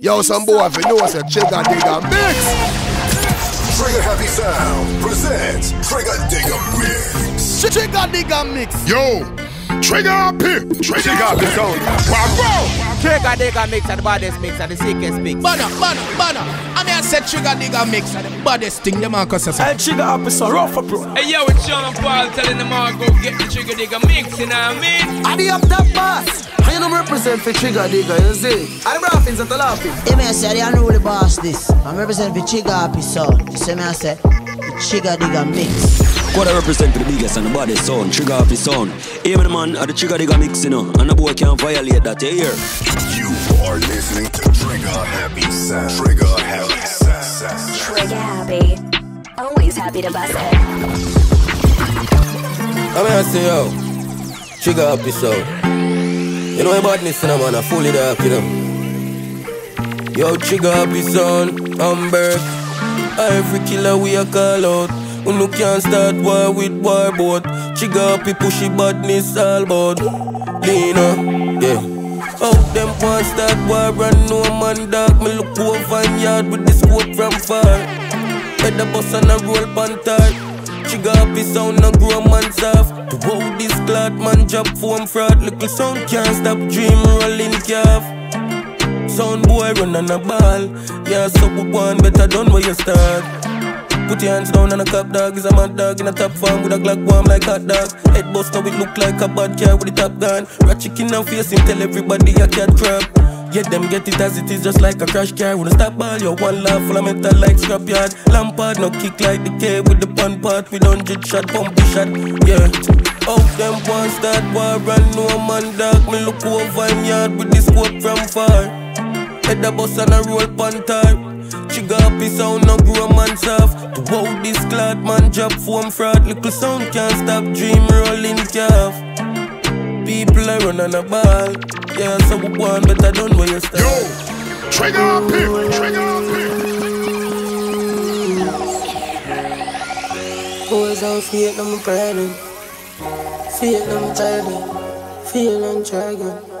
Yo, some boy, if you know us, a Trigga Digga Mix. Trigga Happy Sound presents Trigga Digga Mix. Trigga Digga Mix. Yo, Trigger Happy. Trigga Happy Sound. Wow, Trigga Digga Mix and the baddest mix and the sickest mix. Banner, banner, banner. I mean, I said Trigga Digga Mix and the baddest thing, the Marcus has Hey, trigger up is so rough, bro. Hey yo, it's Sean Paul telling them all go get the trigga digga mix, you know what I mean? I be up that boss. I don't represent for trigga digga, you see. I'm laughing at the laughing. Hey man, say I'm the unruly boss this. I'm representing for Trigga Happy Sound. You see me I say, the Trigga Digga Mix. What I represent for the biggest and the baddest sound, Trigga Happy Sound. Even the man at the Trigga Digga mix, you know, and the boy can't violate that, eh, you hear? You are listening to Trigga Happy Sound. Trigga Happy Sound. Trigger happy. Always happy to bust it. I mean, I say, yo, trigger up this out. You know, badness in a man, I fully dark, you know. Yo, trigger up his son, Amber. Every killer we a call out. Who no can't start war with war boat. Trigger up, he push it badness all about. Lena, yeah. Oh, them want start war and no man dog. Me look over and yard with the scope from far. Head the bus and a roll pantar. Trigger his sound and grow man soft. To wow this clot man job form fraud. Little sound can't stop dream rolling calf. Sound boy run on a ball. Yeah, so we one better done where you start. Put your hands down on a cop dog is a mad dog in a top farm with a Glock warm like hot dog. Head bust now it look like a bad car with the top gun. Rat chicken and face him tell everybody a cat trap. Yeah, them get it as it is just like a crash car. When I stop ball, you one laugh full of metal like scrapyard. Lampard no kick like the K with the pun part. We don't hundred shot, pumpy shot. Yeah. Oh, them one start war and no man dog. Me look over him yard with this scope from far. Head the bus and a roll pantar. Trigger up his sound, no grow man soft. To wow this clot man job form fraud. Little sound can't stop dream rolling calf. People are running a ball. Yeah, so we want better done where you start. Yo, Trigger Happy. Trigger Happy. Boys out feet, I'm pregnant. Feel I'm tired. Feel I'm dragon.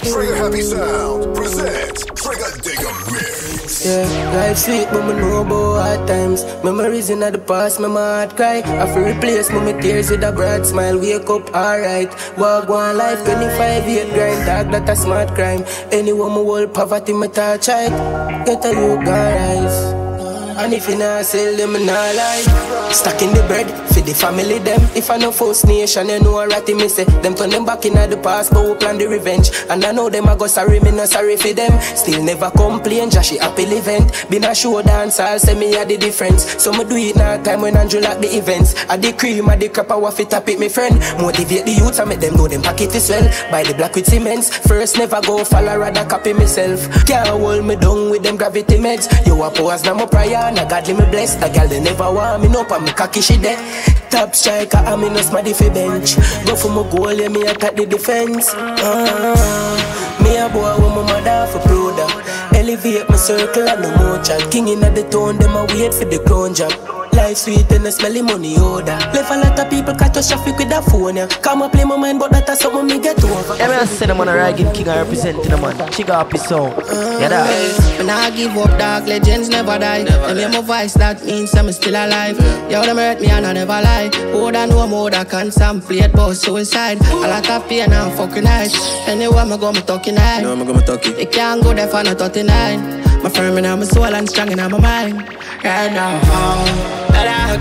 Trigga Happy Sound presents Trigga Digga Mix. Yeah, life sweet, but me know about hard times. Memories in the past, my heart cry. I feel replace my tears with a bright smile. Wake up, alright. Walk one life, 25 year grind, dog, that a smart crime. Anyone me hold poverty, me touch it. Get a look, rise. And if you not sell them, not lie. Stuck in the bread, for the family them. If I know First Nation, you know a ratty me say. Them turn them back in the past, but we plan the revenge. And I know them I go sorry, me not sorry for them. Still never complain, she happy event. Been a show dance, I'll say me a the difference. So me do it now time when Andrew like the events. I the cream, I the crap, I waff it up it, me friend. Motivate the youths, I make them know them pocket is well. Buy the black with cements. First never go follow, rather copy myself. Can't hold me down with them gravity meds. You a pose, now my prayer, and godly me bless. A girl they never want me no, but me cocky she dead. Top striker, I'm in a smarty for bench. Go for my goal, yeah, me attack the defense. Ah, me a boy with my mother for prouder. Elevate my circle and no more chat. King in the tone, them a wait for the crown job. Life sweet and the smelly money odor. Left a lot of people catastrophic with that phone, yeah. Come and play my mind, but that's something me get over. Hey man, I say them on a Rygin King I represent the man. Chigga Happy Sound. Yeah, that. When I give up, dark legends never die. Them hear my voice, that means I'm still alive. Yo, them hurt me and I never lie. More than no more, that can't some play it, but suicide. I like a pain and fucking nice. Anywhere I go, me talking night. No, I'm gonna talk it. It can't go there for no 39. My firm in my soul and strong in my mind. Right now, oh, better.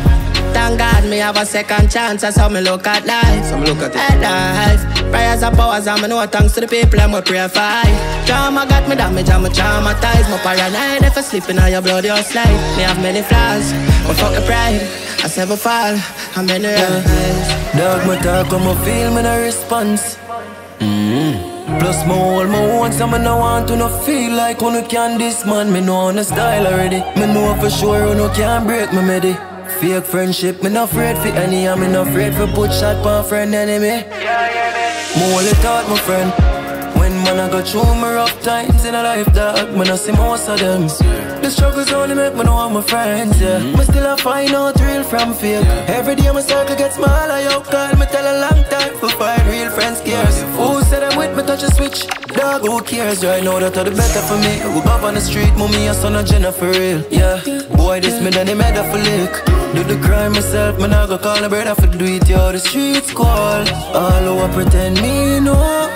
Thank God me have a second chance. That's how me look at life. So me look at it. Life. Prayers and powers and me know thanks to the people I'm pray for. Drama got me damaged and me traumatized. My paranoid if I slip in your blood, your slide. Me have many flaws, but fuck the pride. I never fall. I'm in the rise. Dog, my talk, I'm feel me no response. Mm-hmm. Plus, my whole my me no want to no feel like who no can this man. Me know on the style already. Me know for sure who no can break me medi. Fake friendship, me no afraid for any, and me no afraid for put shot for friend enemy. Me only thought my friend. When man, I got through my rough times in a life, dog. Man, I see most of them. The struggles only make me know all my friends, yeah. Mm-hmm. Me still I find out real from fake. Every day my circle gets smaller, yo. Call me tell a long time for find real friends cares. Who said I'm with me, touch a switch? Dog, who cares? Yeah, I know that all the better for me. We go on the street, mommy, a son of Jenna for real. Yeah, boy, this me, then they made up for lick. Do the crime myself, man, I go call a brother for do it, yo. The streets call. All who a pretend me know.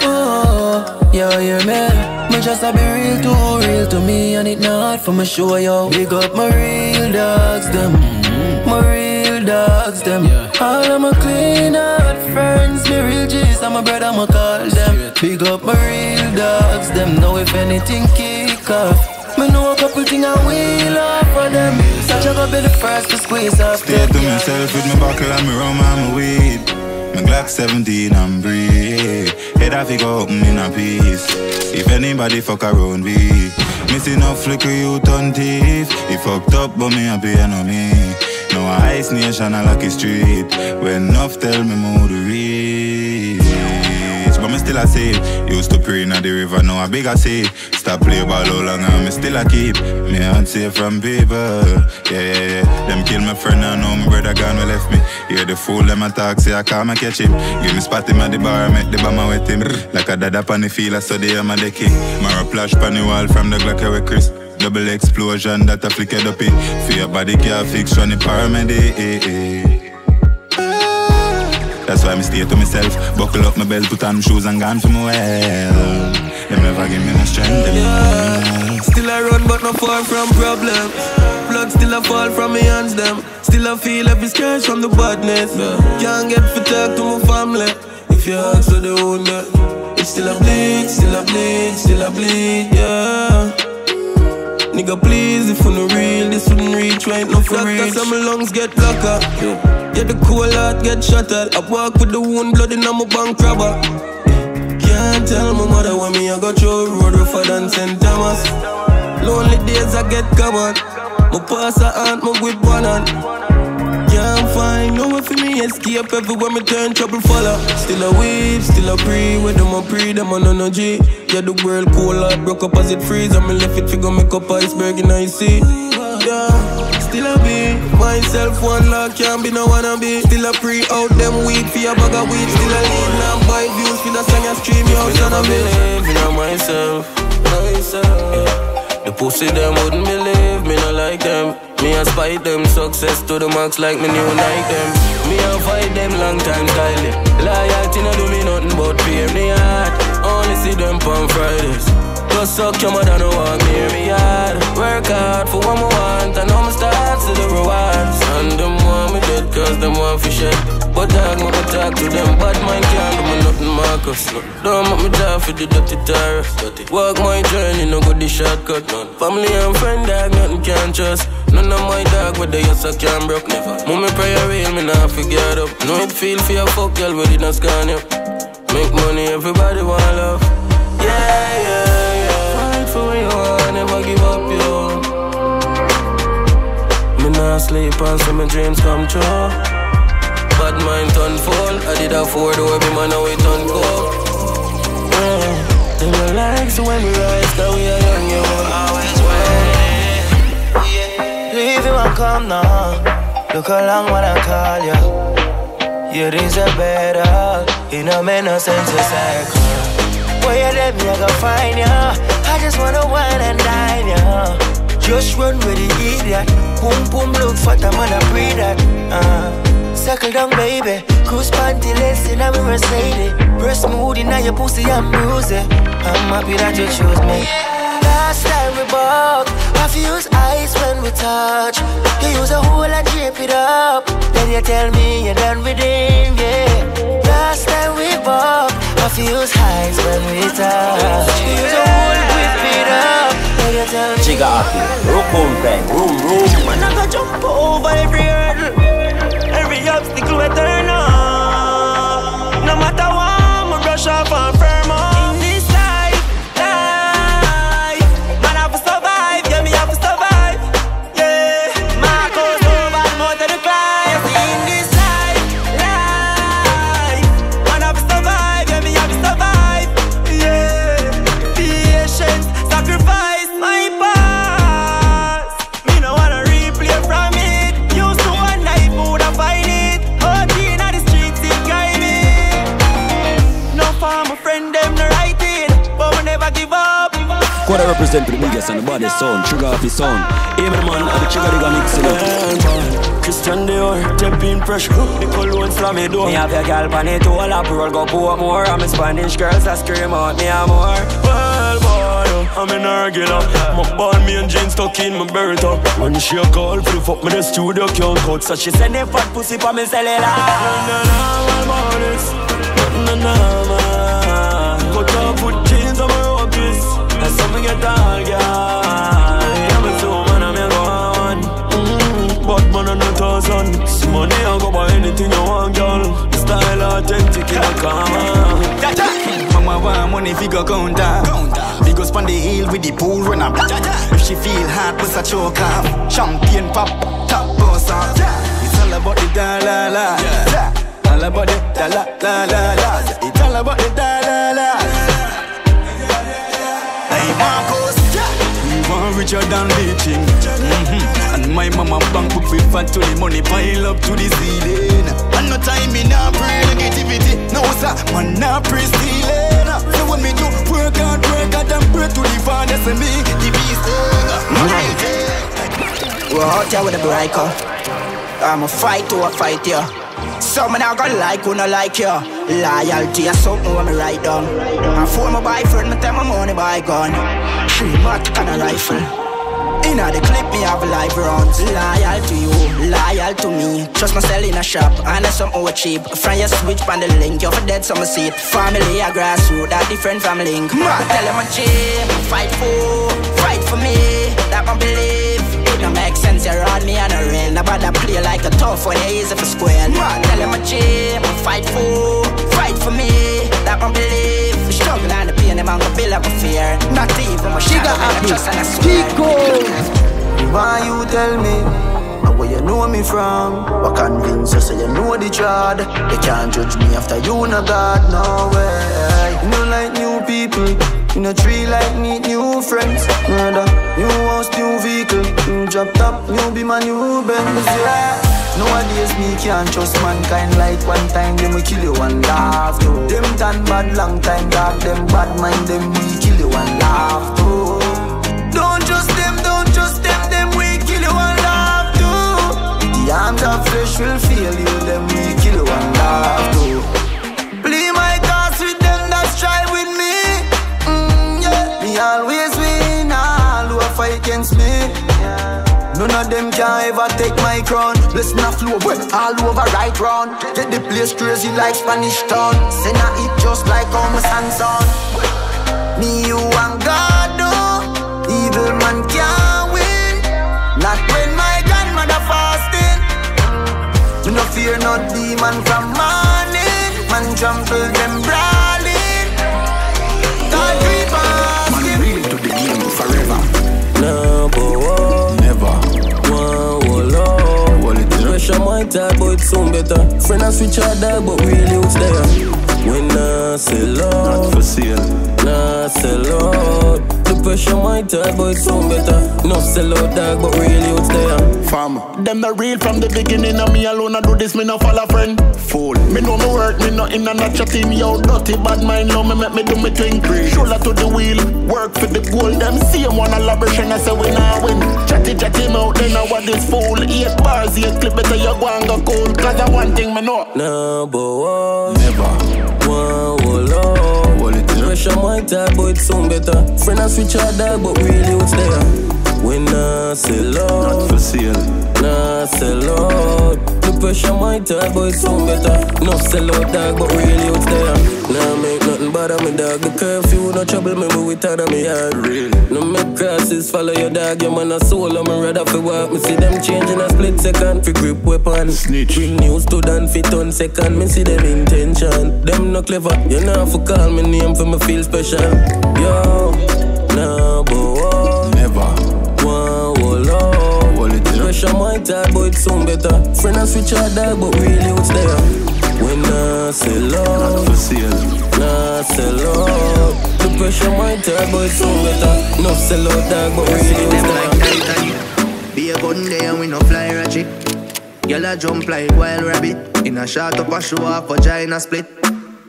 Yeah, You hear me? Me just a be real too real to me, and it not for me show, yo. Big up my real dogs, them. Mm-hmm. My real dogs, them. All of my clean out friends, me real G's, and my brother, my call them. Big up my real dogs, them. Know if anything kick off. Me know a couple things I will offer them. Such a be the first to squeeze off. Stay to myself with my buckle and my rum and my weed. My Glock 17 and breathe. Head off, go open in a piece. If anybody fuck around me, missing up flicker you turn thief. He fucked up, but me happy and know me. No ice nation, I lucky street. When enough tell me more to reach. Still a save. Used to pray in the river, now I big I say. Stop play ball all long and me still a keep. Me safe from people. Yeah, yeah, yeah. Them kill my friend and know my brother gone we left me. Hear the fool them attack, say I can't catch him. Give me spot him at the bar, make the bomber with him. Like a dad up on the field, I saw the am a the king. Mara flash pan the wall from the Glock with Chris. Double explosion that a flickered up it. Fear body can't fix, run the paramedic. Eh, eh. That's why me stay to myself. Buckle up my belt, put on my shoes and gone for my well. Them never give me no strength. Yeah. Still I run, but not far from problem. Blood still I fall from my hands, them. Still I feel every scratch from the badness. Can't get for talk to my family. If you ask for the wound, it's still a bleed, still a bleed, still a bleed, yeah. Nigga, please, if you no real, this wouldn't reach right now for reach. Some lungs get blocker. Yeah, the cool heart get shattered. I walk with the wound, blood in my bank robber. Can't tell my mother when me I got through road rougher than St. Thomas. Lonely days I get covered. My pass a aunt, my whip one hand. No way for me escape everywhere me turn trouble follow. Still a weep, still a pre, with them a pre, them on no G. Yeah, the world cool heart broke up as it freeze. I'm left it figure make up iceberg in I see. Yeah, still a be myself one lock, can't be no wanna be. Still a pre out them weed for a bag of weed. Still a lead now buy views for the song and stream you out son of believe in myself. myself. The pussy them wouldn't believe me, not like them. Me a spite them success to the max like me new like them. Me a fight them long time styling. Loyalty no do me nothing but pay me heart. Only see them on Fridays. Just suck your mother no walk near me yard. Work hard for what me want, and I'm start to the rewards. And them want me dead cause them want for shit. But dog, me go talk to them. Bad mind can't do me nothing, Marcus. Don't make me die for the dirty tire Walk my journey, no go the shortcut. Family and friend, dog, nothing can trust. None of my dog, they just a can broke. Never. Mommy pray a real, me not forget up. No, it feel for your fuck, girl, but it not scan you Make money, everybody want love. Yeah, yeah Not sleep and so my dreams come true. Bad mind turn full I did a four door, every man now we turn cold yeah. Them no like when we rise Cause we are young, you always wait Leave you and come now. Look how long when I call you You deserve better. No sense to cycle. Where you let me, I go find you I just wanna wine and dine you Just run with the idiot Boom boom look fat, I'm gonna breathe that uh. Circle down, baby. Cruise pantyless in a Mercedes. Breast smooth in your pussy bruise it. I'm happy that you choose me. Last time we bought, I use ice when we touch. You use a hole and drape it up. Then you tell me you're done with him, yeah. Last time we bought, I use highs when we touch. You use a hole, whip it up. Chica happy, room, room, room, room. Man, I go jump over every hurdle every obstacle we turn on. No matter what, me brush off represent the biggest and the baddest sound. Trigger off his sound. Hey, man, at the Trigga Digga mix, you know. Christian Dior, temping pressure, the cologne from me door. Me have your gal pan it all up, roll go pour more. I'm a Spanish girls that scream out me a more. Well, boy, oh, I'm in a regular. My ball me and jeans stuck in my Beretta. When she a call, for the fuck me the studio can't cut. So she send a fat pussy for me cellular. Na na na, my bodies, na na na. That's something get all, girl. I'm a two man, I'm a one. Mm, Bad man and a thousand. See money, I go buy anything you want, girl. Style authentic in a car. Mama want money figure counter. We go spend the hill with the pool when I'm If she feel hot, bust a choke off. Champagne pop, top boss off. It's all about the da la la. All about the da la la la. It's all about the da la la. We want richer than bleaching. Mm-hmm. And my mama bank book we fat to the money pile up to the ceiling. And no time in a pre negativity. No sir, man not pre stealing. So when me do work hard, work hard and pray to the Father, say me the beast. We're out here with a breaker. I'm a fight to a fight, yeah. Some not gonna like who not like you. Loyalty is something when me write down. And for my boyfriend, me tell my money buy gun. Three mark and a rifle. Inna the clip, me have live rounds. Loyal to you, loyal to me. Trust myself in a shop, and that's something cheap. From your switch on the link, you're for dead summer seat. Family, a grassroots, that different family link. Man, tell them a gym, fight for, fight for me. That one believe. It don't make sense, you're on me and a rain. Nobody play like a tough when you easy for square. Man, tell them a gym, fight for, fight for me. That one believe. Struggle and the pain, them on go build up a fear. Not even my She shadow, got man, I trust and I swear. Why you tell me where you know me from? What convince you say you know the trad? They can't judge me after you no God, no way. You know like new people, you know tree like meet new friends. Rather new house, new vehicle, new drop top, new be my new Benz. Yeah. Nowadays me can't trust mankind like one time them we kill you one laugh. Too. Them tan bad long time dog, them bad mind them we kill you one laugh. Too. Don't trust them, don't trust them, them we kill you and laugh too. The arms of flesh will fail you, them we kill you and laugh too. Play my cards with them that strive with me. Mm, yeah. Me always None of them can ever take my crown. Listen a flow, all over right round. Get the place crazy like Spanish town. Send a hit just like how my son. Me, you and God, no. Evil man can't win. Not when my grandmother fasting. Me no fear no demon from morning. Man trample them brawling. Pressure my type, but it's soon better. Friend and switch our dog, but really it's there. When I sell out, For sale. nah sell out. The pressure my type, but it's soon better. No sell out dog, but really it's there. Fam, them the real from the beginning. And me alone, I do this, me no follow friend. Fool. Me know me work, me no in a not chatting. Yo, dirty bad mind, love me make me do me thing. Shoulder to the wheel, work for the goal. Them same one elaboration, I say we now win. Chatty chatty mouth, then I what this fool. Eight bars, eight clip, better you go and go cool. Cause I one thing me know. Number one, Never. one wall up. It up. Pressure my type, but it's soon better. Friend and switch our dog, but really it's there. When I sell out, For sale. nah sell out. Pressure my type, it's soon better. No sell out dog, but really it's there. Nah make nothing bother me dog. The curfew no trouble me, but we tired of me yard. Real. No make crosses, follow your dog, your man a soul, I'm rather for walk. Me see them changing a split second, fi grip weapon. Snitch. Bring news to done fit on second, me see them intention. Them no clever, you know for call me name for me feel special. Yo, number one, Pressure my type, but it's soon better. Friend and switch our dog, but really it's there. When I sell out, For sale. nah sell out. The pressure my type, but it's soon better. No sell out dog, but really it's there. Be a gun there and we no fly ratchet. Girl a jump like wild rabbit. In a shot up a show off a China split.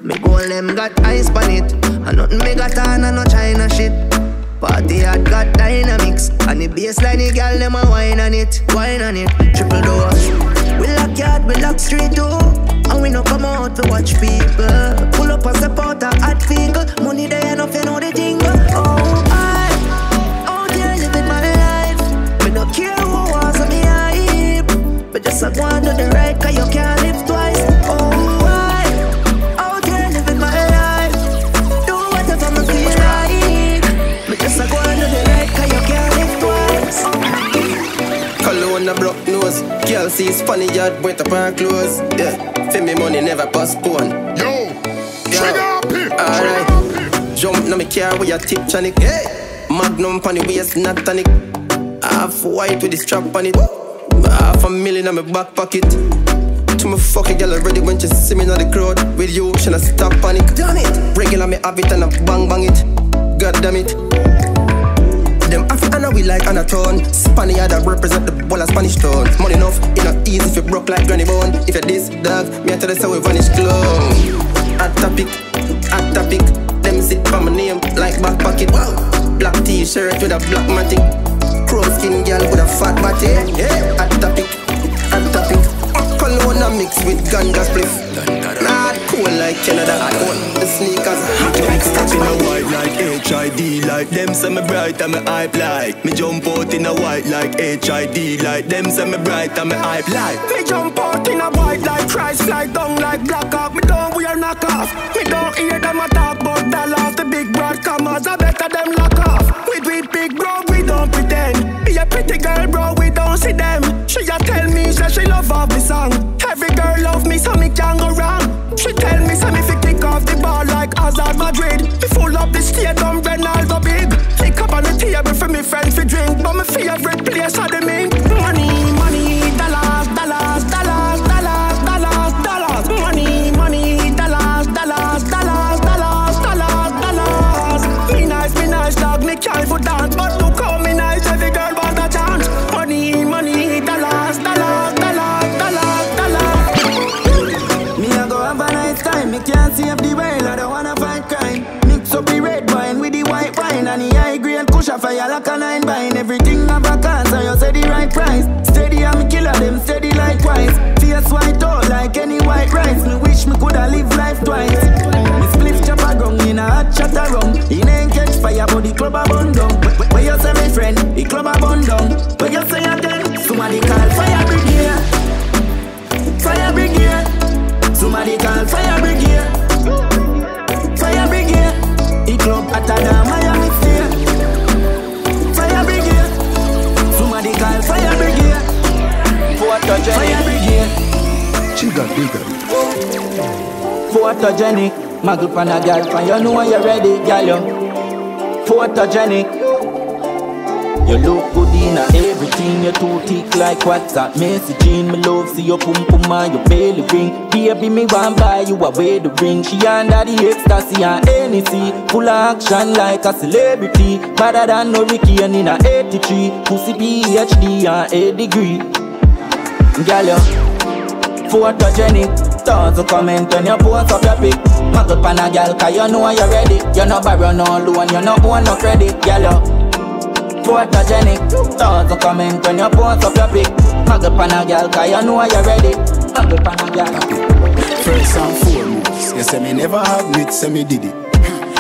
Me goal them got ice on it. And nothing me got on and no China shit. Party hard got dynamics. And the bassline, the girl, them a wine on it, wine on it. Triple dose. We lock yard, we lock street too. And we no come out to watch people. Pull up and support a hot vehicle. Money there enough, you know the jingle. Oh, I out here living my life. Me no care who was on me hype. But just go and do the right, cause you can't live Cologne a broke nose. Girl see funny yard, went up her clothes. Yeah, feel me money never postpone. Yo, trigger up Alright, jump na me car with your tip tonic. Hey, Magnum pon the waist, not tonic. Half white with the strap on it. Half a million on my back pocket. To my fucking girl already when she see me in the crowd with you, she not stop panic. Damn it, regular me have it and I bang bang it. God damn it. We like Anatone. Spaniard that represent the ball of Spanish town. Money enough, it not easy if you broke like Granny Bone. If you this dog, me I tell you so we vanish clone. Hot topic, hot topic. Them sit for my name like back pocket. Black t-shirt with a black matic. Crow skin girl with a fat body. Yeah. Hot topic, hot topic. Cologne mix with ganja spliff Cool like Canada. Cool, the sneakers. Step in a white like HID Like them say me bright and me hype like. Me jump out in a white like HID Like them say me bright and me hype like. Me jump out in a white like Christ fly down like Black Hawk Me don't wear knock off Me don't hear them a talk about dollars. The big broad commas I better them lock off. We do big bro we don't pretend. Be a pretty girl bro we don't see them. She a tell me say she love off the song. Every girl love me so me can't go wrong She tell me say me fi kick off the ball like Hazard Madrid. Me full up the stadium Ronaldo big. Kick up on the table for me friends fi drink. But my favorite place are coulda live life twice. Me spliff chop a gong in a hot shot a rum. It ain't catch fire, but the club a burn down. Wh- Where you say me friend, the club a burn down. Where you say again, somebody call fire brigade. Fire brigade. Somebody call fire brigade. Fire brigade. The club hotter than Miami State. Fire brigade. Somebody call fire brigade. Fire brigade. Chigga digga. Photogenic, muggle pan a gal pan you know you ready, gal yo. Photogenic. You look good in everything, you too thick like WhatsApp messaging. Me love see your pum pum and your belly ring. Baby, me want buy you a wedding ring. She under the ecstasy and NEC, full action like a celebrity. Better than no Ricky and in a 83, pussy PhD and a degree. Girl, you photogenic. Thousand comment when you post up your pic. Muggle pan a gal, cause you know you ready. You no borrow no loan, you no own no credit. You photogenic. Thousand comment when you post up your pic. Muggle pan a gal, cause you know you ready. Muggle pan a gal. First and foremost, you say me never have it, say me did it.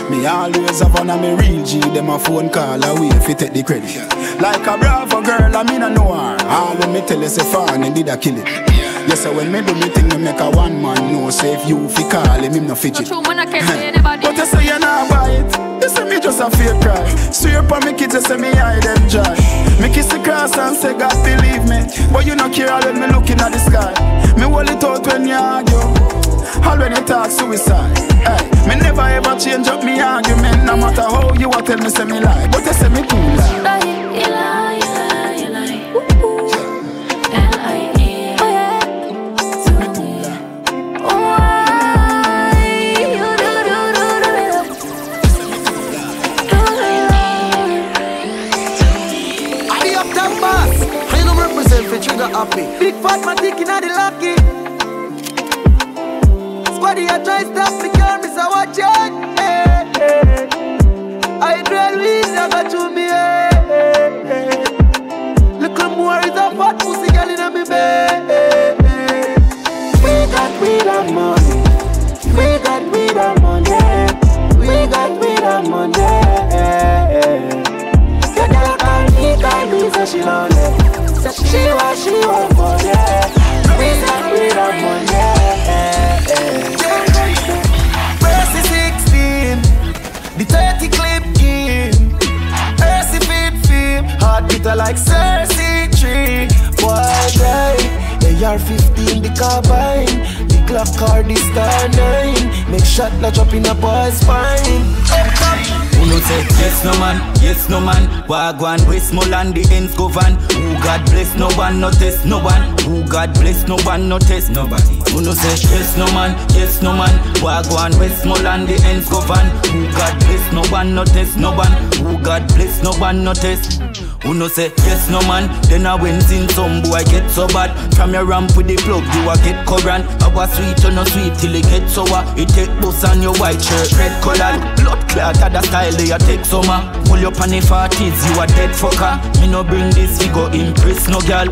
Me always have one of me real G, them a phone call away if you take the credit. Like a bravo girl, I mean I know her. All when me tell you say fan and did I kill it. Yes, so when me do me thing, me make a one man know. Say if you fi call him, him no fidget. True, man, I can't say anybody. But you say you not buy it. You say me just a fake cry. Swear upon me kids, you say me hide them joy. Me kiss the cross and say God believe me. But you no care all when me looking at the sky. Me hold it out when you argue. All when you talk suicide. Hey, me never ever change up me argument. No matter how you a tell me say me lie, but you say me too lie. Happy. Big fat man thinking of the lucky. Squaddy eh, eh. I try stop me car, me say watch it. Hey, hey. I drill with I got to me eh, head. Little more is a fat pussy girl in me bed. We got weed and money. We got weed and money. We got weed and money. Your girl me, call me, so she lonely. So she want, she want for yeah. We got weed and money. Mercy 16, the 30 clip in. Mercy 15, heart beater like Cersei tree. Boy, day. AR-15, the carbine The Glock car, the Star 9 Make shot not drop in a boy's spine Who no say yes no man, yes no man. Wagwan Westmoreland, the ends govern Who God bless no one, no test no one Who God bless no one, no test nobody. Who no say yes no man, yes no man. Wagwan Westmoreland, the ends govern Who God bless no one, no test no one. Who God bless no one, no test. Who no say yes no man. Then I went in some boy get so bad. From your ramp with the plug you a get current Our sweet or no sweet till it get sour. It take bus on your white shirt red colored Blood clot at the style they a take summer. Pull up on the 40s you a dead fucker. Me no bring this we go impress no girl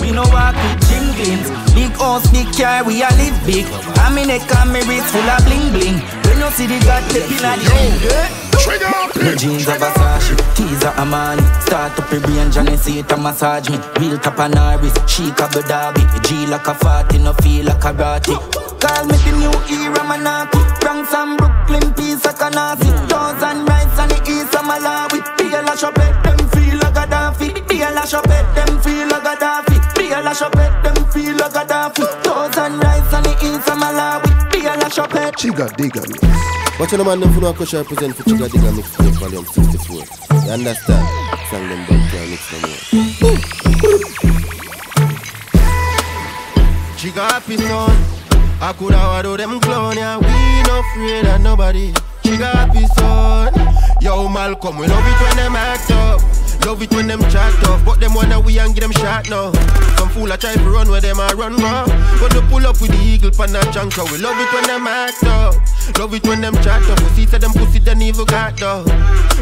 Me no with jinglings Big house big car we a live big. Me neck and me wrist full of bling bling. When you see the god take in a the no jeans of Versace, teaser Armani Start up your brain, Johnny see it a massage me. Real Capanaris, chic Abu Dhabi. G like a 40, no feel like a ratty Call me the new era Manaki Bronx and Brooklyn, piece of Kanasi Thousand rights on the east of Malawi. Be a lash up at them feel like Gaddafi. Be a lash up at them feel like Gaddafi. a lash up at them feel like Gaddafi Thousand rights on the east of Malawi Be a lash up at Trigga Digga Mix. Watch on the man them for no question represent for Trigga Digga Mix Tape Volume 64. You understand? Song them done can't mix no more. Chica happy son. I could have do them clown, yeah. We no afraid of nobody. Chica happy son. Yo, Malcolm, we love it when them act up. Love it when them chat tough, but them wanna we and give them shot now. Some fool a try to run where them a run raw. But they pull up with the eagle pan a junker. We love it when them act up. Love it when them chat. We see say them pussy they evil got though.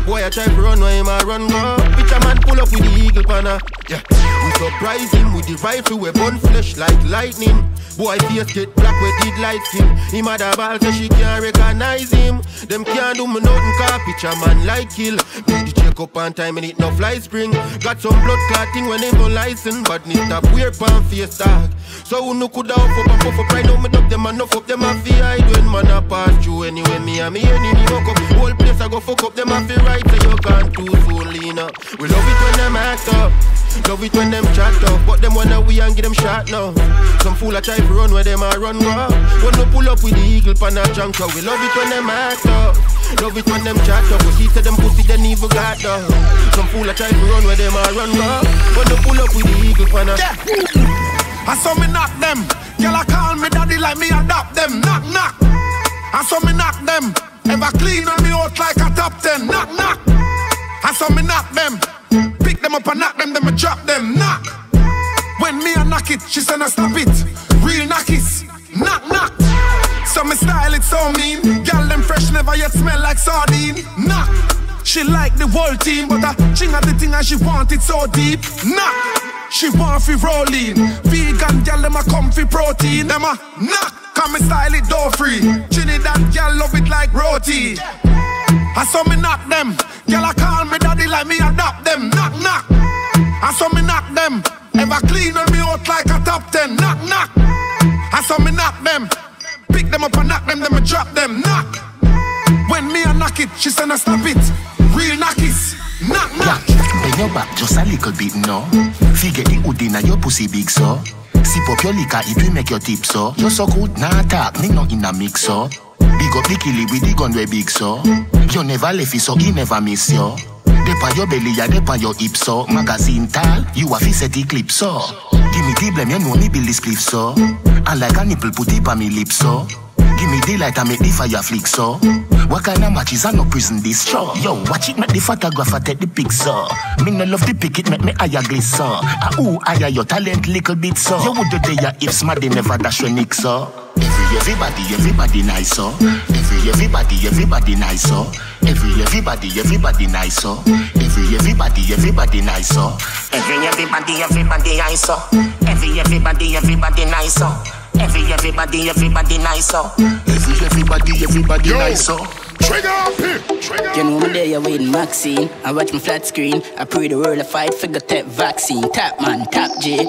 Boy I try to run where him a run raw. Bitch a man pull up with the eagle pan a. Yeah. We surprise him with the rifle we burn flesh like lightning. Boy face get black with did light skin. Him a da ball so she can't recognize him. Them can't do me nothing car picture man like kill. Beat the check up on time and it no fly spring. Got some blood clotting when him no license, but need stop weird pan face dog. So who no coulda off up and puff up right now me dub them and enough up them a fi hide when man a pass through anyway me and me enemy walk up. Whole place I go fuck up them a fi right so you can't too soon lean up. We love it when them act up. Love it when them chat up, but them wanna we and give them shot now. Some fool a try to run where them a run. When no pull up with the eagle pan a junker, we love it when them act up. Love it when them chat up, but see say them pussy they never got though. Some fool a try to run where them a run. When no pull up with the eagle pan a. Yeah. I saw me knock them. Girl, I call me daddy like me adopt them. Knock, knock. I saw me knock them. Ever clean on me out like a top ten. Knock, knock. I saw me knock them. Pick them up and knock them, then me drop them. Knock. When me a knock it, she said, "Now stop it." Real knockies. Knock, knock. So me style it so mean. Girl, them fresh never yet smell like sardine. Knock. She like the whole team, but I ching at the thing and she want it so deep. Knock. She want fi rolling. Vegan gal them a comfy protein. Them a knock. Come me style it door free. Trinidad gal love it like roti. I saw me knock them. Gal I call me daddy like me adopt them. Knock knock. I saw me knock them. Ever clean on me out like a top ten. Knock knock. I saw me knock them. Pick them up and knock them, then me drop them. Knock. When me a knock it, she said, "Now stop it." Real knockies. Knock knock. Bend your back just a little bit, no. Figure the hood inna your pussy big so. Sip up your liquor, it will make your tip so. You so good, nah talk, me not in a mix so. Big up the killie with the gun way big so. You never left it so he never miss you. Dep on your belly, ya dep on your hip so. Magazine tall, you a fi set the clip so. Give me the blame, you know me build this cliff so. And like a nipple put it on me lips so. Give me daylight, light and make the fire flick so. What kind of matches are no prison this show? Yo, watch it make the photographer take the pic so. Me no love the pic it make me higher so. Ah ooh, higher your talent little bit so. You would do there if smarty never dash your nick so. Every Every everybody, everybody nice, so. Every everybody, everybody nice, so. Every everybody, everybody nice, so. Every everybody, everybody nice, so. Every everybody, everybody nice, so. Every everybody, everybody nice, so. Every everybody, everybody nice, so. Every everybody, everybody nice, so. Trigger up here, trigger You know me there, you waiting Maxine. I watch my flat screen. I pray the world a fight, figure tech vaccine. Tap man, tap J.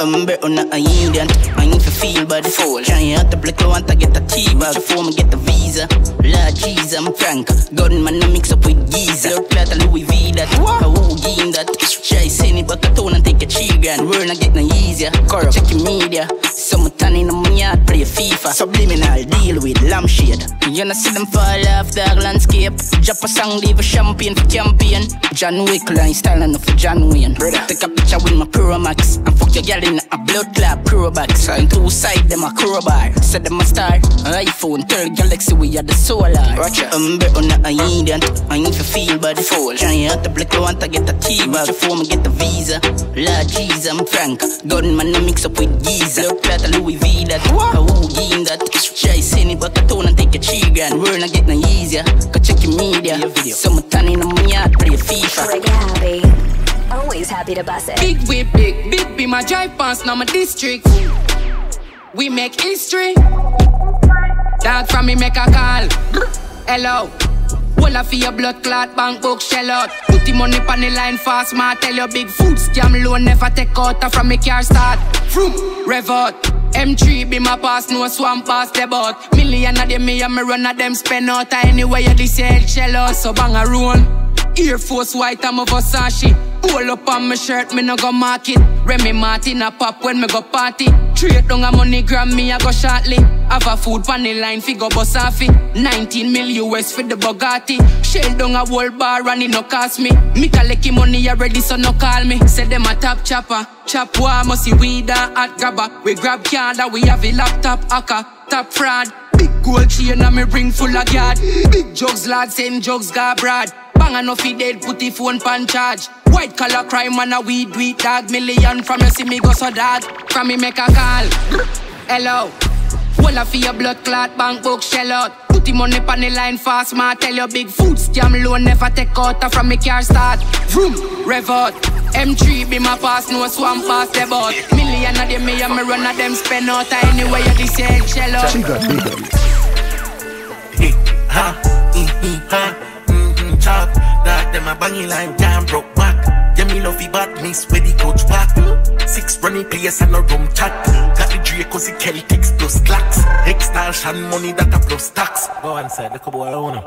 I'm better not a Indian. I ain't for feel but the fool. Trying out the blick, I want to get a T-bag. Before me get the visa. Lord Jesus, I'm frank. Gunman, I mix up with Giza. Look like a Louis V that. A who game that. Try send it back a tone and take a three grand. We're not getting easier. Corrupt. Check your media. Some tan in my yard, play FIFA. Subliminal deal with lampshade. You know see them fall off the landscape. Drop a song, leave a champagne for campaign. John Wick line style enough for John Wayne. Brother. Take a picture with my Pro Max. And fuck your girl in a blood clot Pro box. And two side them a crowbar. Said them a star. iPhone, third galaxy, we are the solar. Roger. Um, I'm better not a Indian. I ain't for feel the fool. Trying out the blick, I want to get a T-bag. Before me get the visa. Lord Jesus, I'm frank. Gunman, I mix up with Giza. Look like a Louis V that. A who game that. Try send it back a tone and take a three grand. We're not getting easier. Go check your media. Some tan in my yard, play FIFA. Trigger happy. Always happy to bust it. Big whip, big, big be my drive past now my district. We make history. Dog from me make a call. Hello. Well, I feel your blood clot bank book shell out. Put the money on the line fast, ma. Tell your big food scam loan never take out uh, from me car start. Vroom, rev out. M3 be my pass, no swamp pass the boat. Million of them me and me run of them spend out. Uh, anyway, you this head shell out, so bang a roll. Air Force white, I'm a Versace. Pull up on my shirt, me no go market. Remy Martin a pop when me go party. Trade down a money gram, me a go shortly. Have a food pan line, fi go bus off it. 19 mil US for the Bugatti. Shell down a whole bar and it no cost me. Me collect money already, so no call me. Say them a top chopper. Chop war, must see weed and hot grabber. We grab card, we have a laptop hacker. Top fraud. Big gold chain and me ring full of yard. Big jugs, lad, same jugs, got broad. Bang enough he dead, put the phone pan charge. White collar crime and a weed weed dog. Million from you see me go so dog. From me make a call. Hello. Well, I feel your blood clot bank book shell out. Put the money on the line fast, ma. Tell your big food scam loan never take out from me car start. Vroom, rev out. M3 be my pass, no swamp pass the boat. Million of them me and me run of them spend out. Anyway, you this head shell out. Trigger bigger. Ha, mm-hmm, ha, chop. That them a banging line, damn broke back. Yeah, me love the badness where the coach back. Six running players and a room chat. Got the Draco, the Celtics plus Glocks. Extortion money that a plus tax. Go on, side, look boy, I wanna.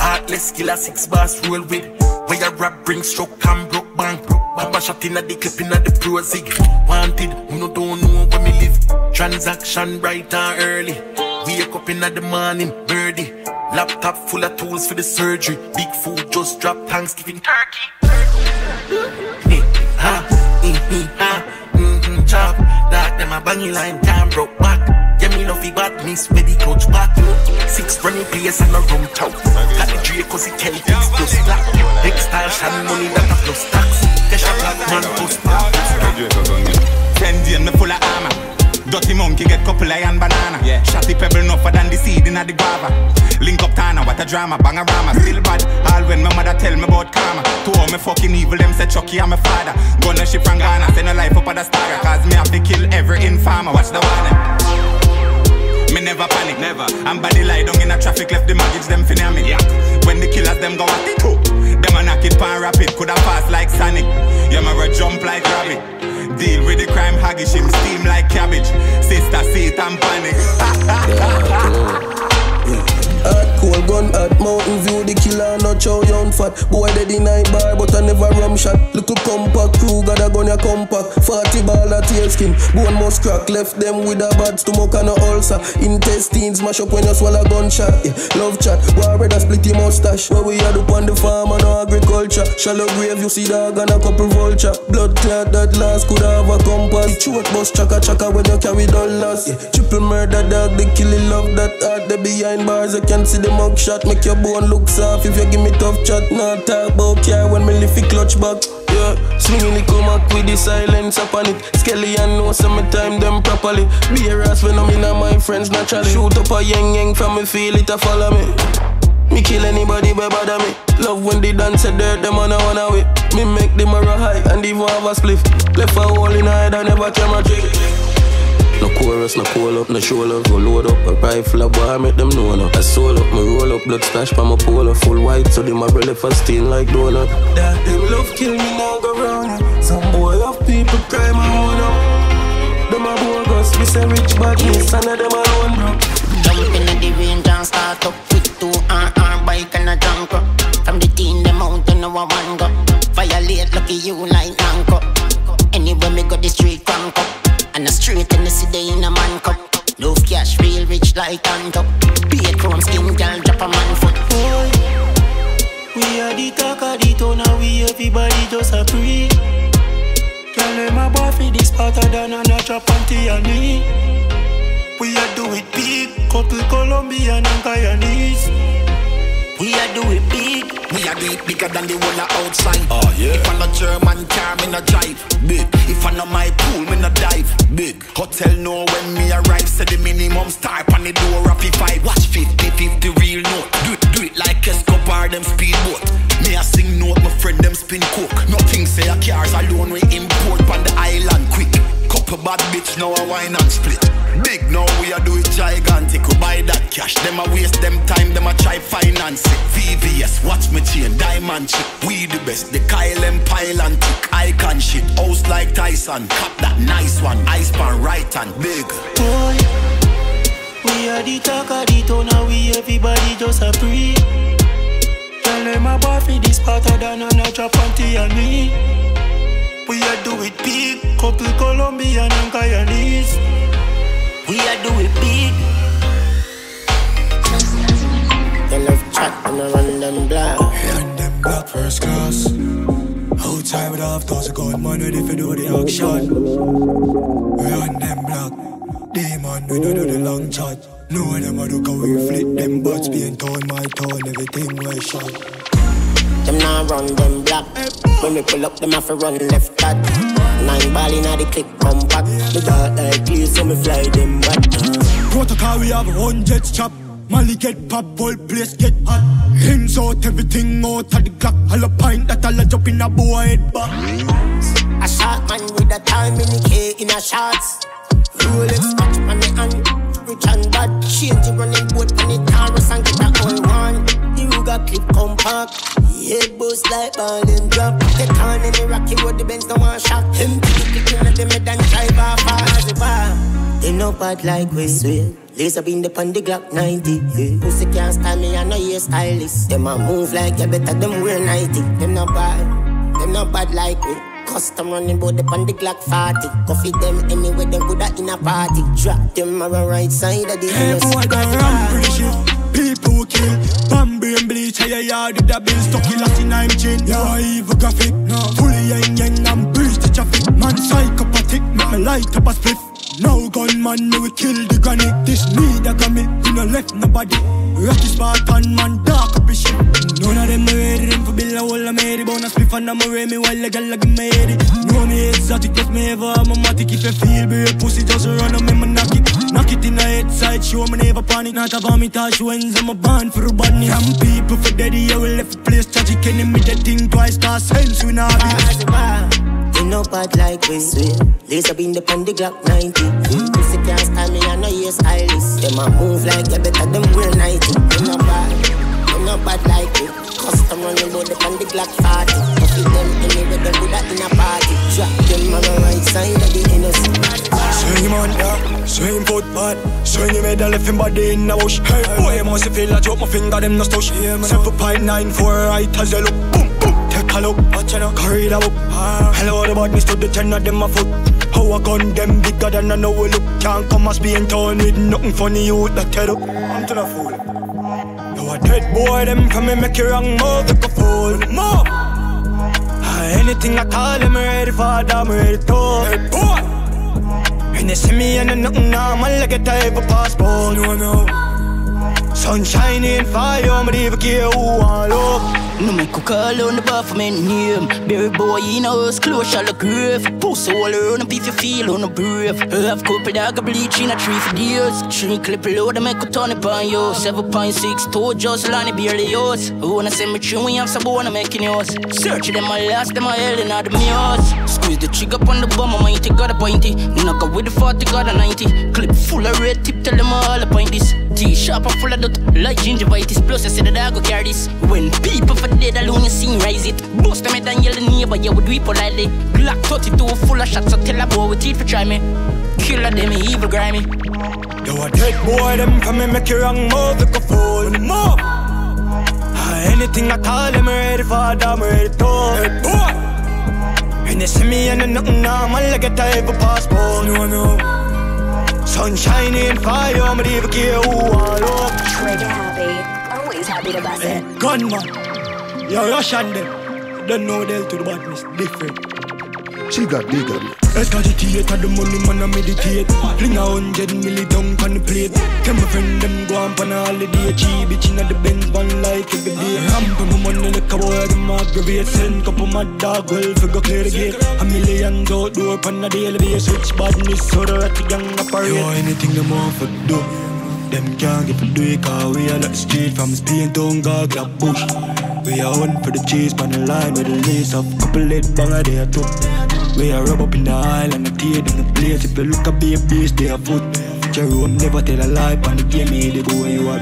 Heartless killer, six bars roll with. Where your rap bring stroke and broke bank. Papa shot in at the clip in at the prosig. Wanted, we no don't know where me live. Transaction right and early. Wake up in at the morning, birdie. Laptop full of tools for the surgery. Big food just drop Thanksgiving turkey. Eh, ha, ha, mm-hmm, chop. That them a banging line, damn broke back. Yeah, me love the badness where the coach back. Six running players and a room top. Got the Draco, the Celtics plus black. Extortion money that a plus tax. Cash a black man post. plus Ten days me full of armor. Dirty monkey get couple iron banana. Yeah. Shotty pebble enough than the seed in the guava. Link up Tana, what a drama, bang a rama. Still bad, all when my mother tell me about karma. To all me fucking evil, them say Chucky I'm my father. Gonna ship from Ghana, send a life up at the star. Cause me have to kill every informer. Watch the one. Me never panic, never. And body lie down in a traffic, left the mortgage them for me. Yeah. When the killers them go at it too. Them a knock it pan rapid, coulda fast like Sonic. Yeah, me a jump like rabbit. Deal with the crime, haggish him steam like cabbage. Sister, see it and panic. Hot cold gun, hot mountain view, the killer not Chow Yun-fat. Boy dead in night bar, but I never rum shot. Little compact crew, got a gun ya compact. 40 ball at tail skin, bone must crack. Left them with a bad stomach and a ulcer. Intestines mash up when you swallow gunshot. Yeah, love chat, war red a split the mustache. Where we had up on the farm and no agriculture. Shallow grave, you see dog and a couple vulture. Blood clot that last could have a compass. Throat bust chaka chaka when you carry dollars. Yeah, triple murder dog, they kill it, love that heart. They behind bars, you can see the mug shot. Make your bone look soft if you give me tough chat. Not talk about care when me lift it clutch back. Yeah, swinging the comac with the silence upon it. Skelly and know some time them properly. Be a ass when I'm in my friends naturally. Shoot up a yang yang from me feel it a follow me. Me kill anybody by bother me. Love when they dance a dirt, them on a one away. Me make them a high and even have a spliff. Left a hole in a head and never camera trick. No chorus, no call up, no show love, go load up a rifle, a bar, make them know no. I soul up, me roll up, blood splash from my polo, full white, so they my brother for stain like donut. That them love kill me now go round. Some boy love people cry my own up. Them a bogus, we say rich badness, and them alone bro. Jump in the range and start up with two arm, arm bike and a junk up. From the teen, the mountain, no one go. Violate, lucky you like Nanko. Anywhere me go, the street crank up. And a straight in the city in a man cup. Love cash, real rich like on top. Beard chrome skin, girl, drop a man foot. Boy, we are the talk of the town, and we everybody just a pre. Girl, a boy for this parter than a drop on Tiani. We are do it big, couple Colombian and Guyanese. We are do it big. We are do it bigger than the whole outside. Oh, yeah. If I no German car, me no drive. Big. If I no my pool, me no dive. Big. Hotel know when me arrive. Say the minimum start on the door of five. Watch 50, 50 real note. Do it, do it like Escobar, them speedboat. Me a sing note, my friend them spin coke. Nothing say a cars alone we import on the island quick. Couple bad bitch now a wine and split. Big now we a do it gigantic. We buy that cash. Them a waste them time. Them a try finance it. VVS, watch me chain, diamond chip. We the best. The Kyle and pile and tick. Icon shit. House like Tyson. Cop that nice one. Ice pan right and big. Boy, we are the talk of the town, and we everybody just a pre. Girl, them a for this parter than a drop on Tiani. We are do it big, couple Colombian and Guyanese. We are do it big. They love chat and I run them black. Run them black first class. Outside with half thousand gun man if for do the action. Run them black. Demon, we don't do the long chat. No them a look go, we flip them butts being torn my tone, everything we shot. Them now run them black. When we pull up, them have to run left back. Nine ball inna the click come back. The dark like clear, so me fly them back. Protocol, we have one jet chop. Molly get pop, whole place get hot. Hands out, everything out of the clock. All a pint that all a jump in a boy head back. A shot man with a time in the K in a shots. Rolex watch on me hand. Rich and bad. Change the running boat on the The clip compact. Head boost like ball and drop. Get on in the rocky road, the Benz no one shot. Him to the at the mid and drive off as it bar. They no bad like we swear. Laser beam the on the Glock 90. Yeah. Pussy can't style me, I know you stylist. Them a move like you better them wear 90. Them no bad, them no bad like we. Custom running bout the on the Glock 40. Coffee them anyway, them good at in a party. Drop them on the right side of the house. Hey boy, that ram pretty shit. People kill. Bambi and bleach, you yard with the bill stuck in I'm. You are evil graphic. No. Fully yang yang and breeze the traffic. Man psychopathic, make me light up a spliff. No gunman, me we kill the granny. This need a grammy, we no left nobody. Rocky Spartan man, dark up his shit. None of them ready, them for bill a whole of me. Bona spliff and I'm a me while the gal like me heady. Know me exotic, but me ever I'm a matic. If you feel be pussy, just run on me, man knock it. Knock it in the head side, show me never panic. Not a vomit, touch wins, I'm a band for a bunny. Some people for daddy, I will left place tragic. Me that think twice, cause sense we not be. They no bad like we swear. Laser beam the on the Glock 90. Pussy can't style me, I know you stylist. Them a move like you better them wear 90. They no bad, they no bad like we. Custom running bout the on the Glock 40. Coffee them anyway, them good at in a party. Drop them on the right side of the innocent. Swing him on, yeah. Swing foot bad. Swing him head and left him body in the bush. Hey, boy, you must feel like drop my finger, them no stush. Seven point nine four right as you look. Boom, look, watch out, carry the book. Hello, the badness to the ten of them a foot. How I gun them bigger than I know look. Can't come and be in town with nothing funny you that tell up. I'm to the fool. You a dead boy, them come and make you wrong move, a fool. Move. Ah, Anything I call them ready for, them ready to. Hey, boy. When they see me and they nothing normal, like a type of passport. No, no. Sun shining fire, I'm never care who I love. No make cook call on the me name. Berry boy in a house, close shall the grave. Pussy all around up if you feel on the brave. Half couple dog a bleach in a tree for deals. Er tree clip load, I make a ton upon you. 7.6 two just line barely yours. Wanna send me true you have some wanna making yours. Search them my last, them my hell all the meals. Squeeze the trigger on the bum, I'm mighty, got a pointy. Knock out with the 40, got a 90. Clip full of red tip, tell them all a point this. T-sharp, I'm full of dot, like gingivitis. Plus, I said that I go carry this. When people for dead alone, you sing rise it. Bust them head and yell the neighbor, yeah, we do it politely. Glock 32 full of shots, so tell a boy with teeth for try me. Killer them, evil grimy. Yo, a dead boy, them come and make you wrong move, like a fool. Move. Ah, anything I call them, ready for them, ready to. Dead boy. And they see me and nothing normal, like a type of passport. No, no. Sunshine and fire, I'm gonna even care who I love. Trigger happy. Always happy to bust it. Gunman. Yo, Russian them. Don't know them to the badness, different. Chigga digga me. Excogitate the money man I meditate. Fling a hundred milli down on the plate. Tell my friend them go on pan a holiday. Cheap bitch inna the Benz van like every day. Ramp on my money like a boy them aggravate Send couple my dog well fi go clear the gate. A million outdoor pan a daily basis. Switch badness so the rat gang operate Yo anything them want for do Them can't get for do it cause we are like the street From Spain. To Ngagla bush We are on for the cheese pan the line with the lace of Couple lit bang a day or two we are rub up in the aisle and the tear in the place. If you look baby, stay a foot. Jerome never tell a lie, and the game me the where you are.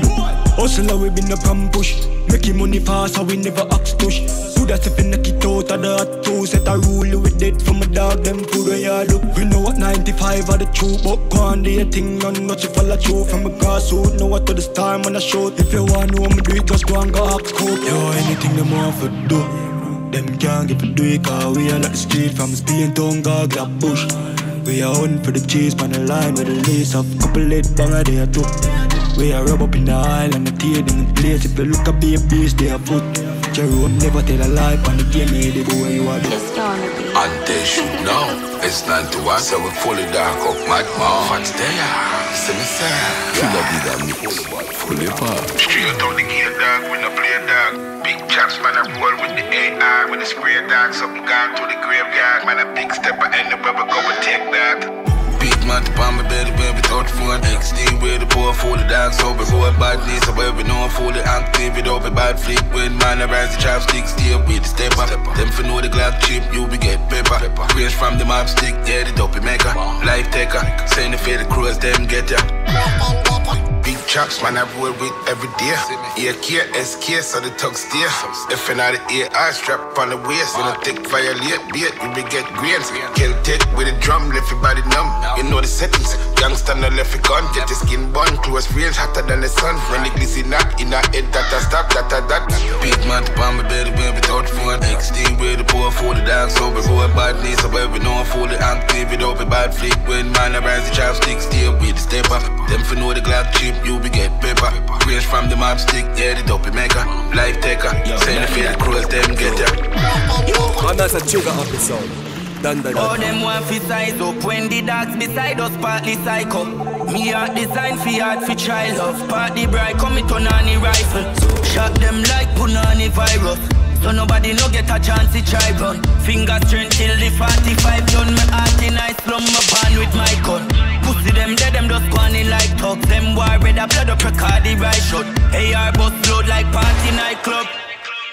Hustler we been up and push. Making money fast, so we never ask tush. Do that if you it out of the hot two. Set a rule with it from a dog, them food where you look. We know what 95 are the truth, but on do your thing, none not you follow true. From a grassroots, know what to the star, man, I show. If you want know me do it, just go and go ask coke. Yo, anything them want for do. Them can't get for do it cause we are like the street from Spain to Ngagla bush We are hunting for the cheese on the line with the lace of couple lit bang a day two We are rub up in the aisle and the tear in the place If you look at baby, stay a foot Jerome never tell a lie on the game, hey, they go where you are And they should know it's time to us, so we fully dark up, mad man. What's there? See me say, killer bigger mix, fully pop. Straight out the gate, dog, we no play dog. Big chaps, man, I roll with the AR, with the spray dog. Something gone to the graveyard, man, a big stepper, anywhere we go, we take that. Man to palm my belly without fun XD with the poor for the dance over road badness so where we know fully active it a bad flip when man I rise the chopsticks still with the step up. Them for know the Glock chip you be get pepper. Praise from the mob stick yeah the dopey maker. Life taker send the fade crews them get ya. Big chops, man, I with every day. AK, SK, so the tug steer. If and out of the I strap on the waist, you know, take violate, beat, you be get grains. Kill take with a drum, left your body numb. You know the settings. Youngster no left your gun, get your skin bun, close range, hotter than the sun. When the glizzy knock, in a head that I stop, that I that. Big man to palm my belly, when without fun. XD with the poor for the dance over, road badness, so we know I'm fully active, it up a bad flick. When man I the chopsticks, still with the step up. Them for know the Glock chip, you be get paper. Praise from the mob stick, yeah, the dopey maker. Life taker, send the field crews, them get ya. And that's a sugar episode. Dun, dun, All dun. them want fi size up when the dogs beside us partly psycho. Me heart design fi hard fi try love. Party bright come it on the rifle. Shot them like punani virus. So nobody no get a chance to try run. Finger strength till the 45 done. Me heart in I slum my pan with my gun. Pussy them dead, them just squanning like thugs. Them war red a blood up record the right shot. AR bust load like party nightclub.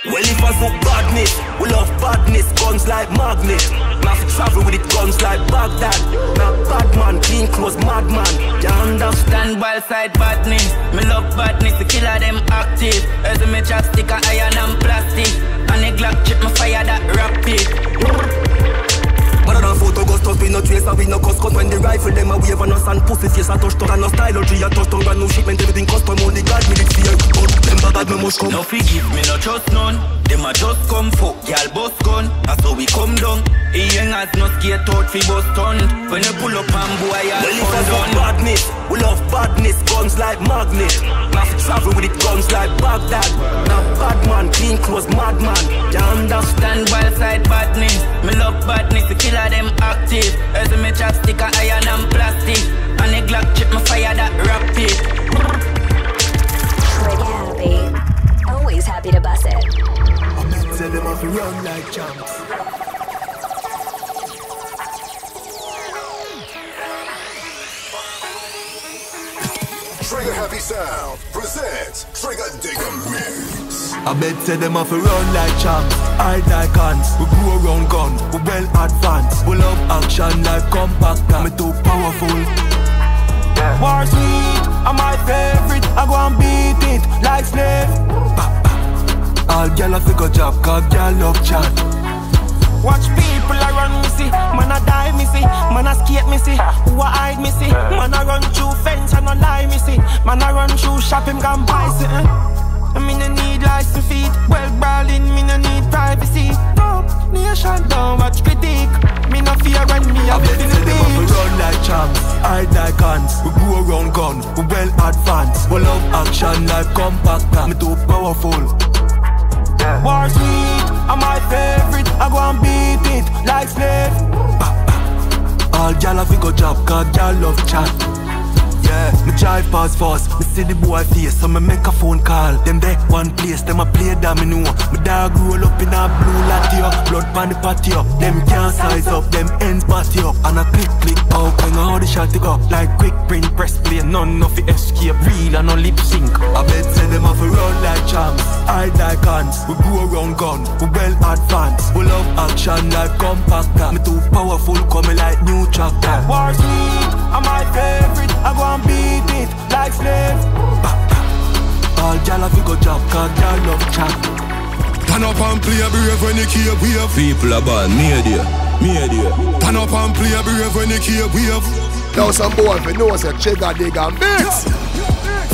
Well, if I look badness, we love badness, guns like magnet. Maff travel with it, guns like Baghdad. Now bad man, clean clothes, madman. You understand? Stand by side badness. Me love badness, the killer them active. As a me chopstick, a iron and plastic. And a Glock chip, me fire that rapid. But photo go stuff, we no trace and we no cuss Cause when the rifle them a wave on us and pussy face a touch And no G a touch tongue Brand new shipment, everything custom Only God me the fear But them bad me must come No forgive me, no trust none. Them a just come fuck, y'all bust gun. That's how we come down. A young as no skate out fi bust stunt. When you pull up and boy, y'all Well, if I love badness, we love badness, guns like magnet. Maff travel with it, guns like Baghdad. Now bad man, clean clothes, madman. You understand? Stand by side badness. Me love badness, the killer them active. As me plastic. And the Glock chip, my fire that rapid. Happy, always happy to bust it. I'm not telling them off run like champs. Trigga Happy Sound presents Trigga Digga Mix. I bet say them off a run like champs, hide like ants. We grow around gun, we well advanced. We love action like compact, me too powerful. War sweet, I'm my favorite. I go and beat it like slave. All gyal a figure job, cause gyal love chat. Watch people a run me see, man a die me see, man a skate me see, who a hide me see, man a run through fence and a lie me see, man a run through shop him can buy something. I mean I need license feet, well brawling, me no need privacy. No, nation don't watch critique, me no fear when me I bet in the them off a beach. run like champs, hide like ants. We grow around gun, we well advanced. We love action like compact, me too powerful. War sweet, I'm my favorite. I go and beat it like slave. Ah, ah. All gyal a figure job, cause gyal love chat. Me drive past fast, me see the boy face, so me make a phone call. Them there one place, them a play domino. Me dog roll up in a blue latio, blood pan the patio. Them can't size up, them ends party up, and a click click oh, out when how the shot to go. Like quick print press play, none of it escape, real and no lip sync. I bet say them have a run like champs, I like guns. We go around gun, we well advanced. We love action like compact. Me too powerful, coming like new tractor. War sweet, I'm my favorite. I go and beat it like slave. All gyal a figure job, cause gyal love chat. Turn up and play brave when you keep wave. People are bad, me idea, me idea. Turn up and play brave when you keep wave. Now some boy for know say Trigga Digga Mix.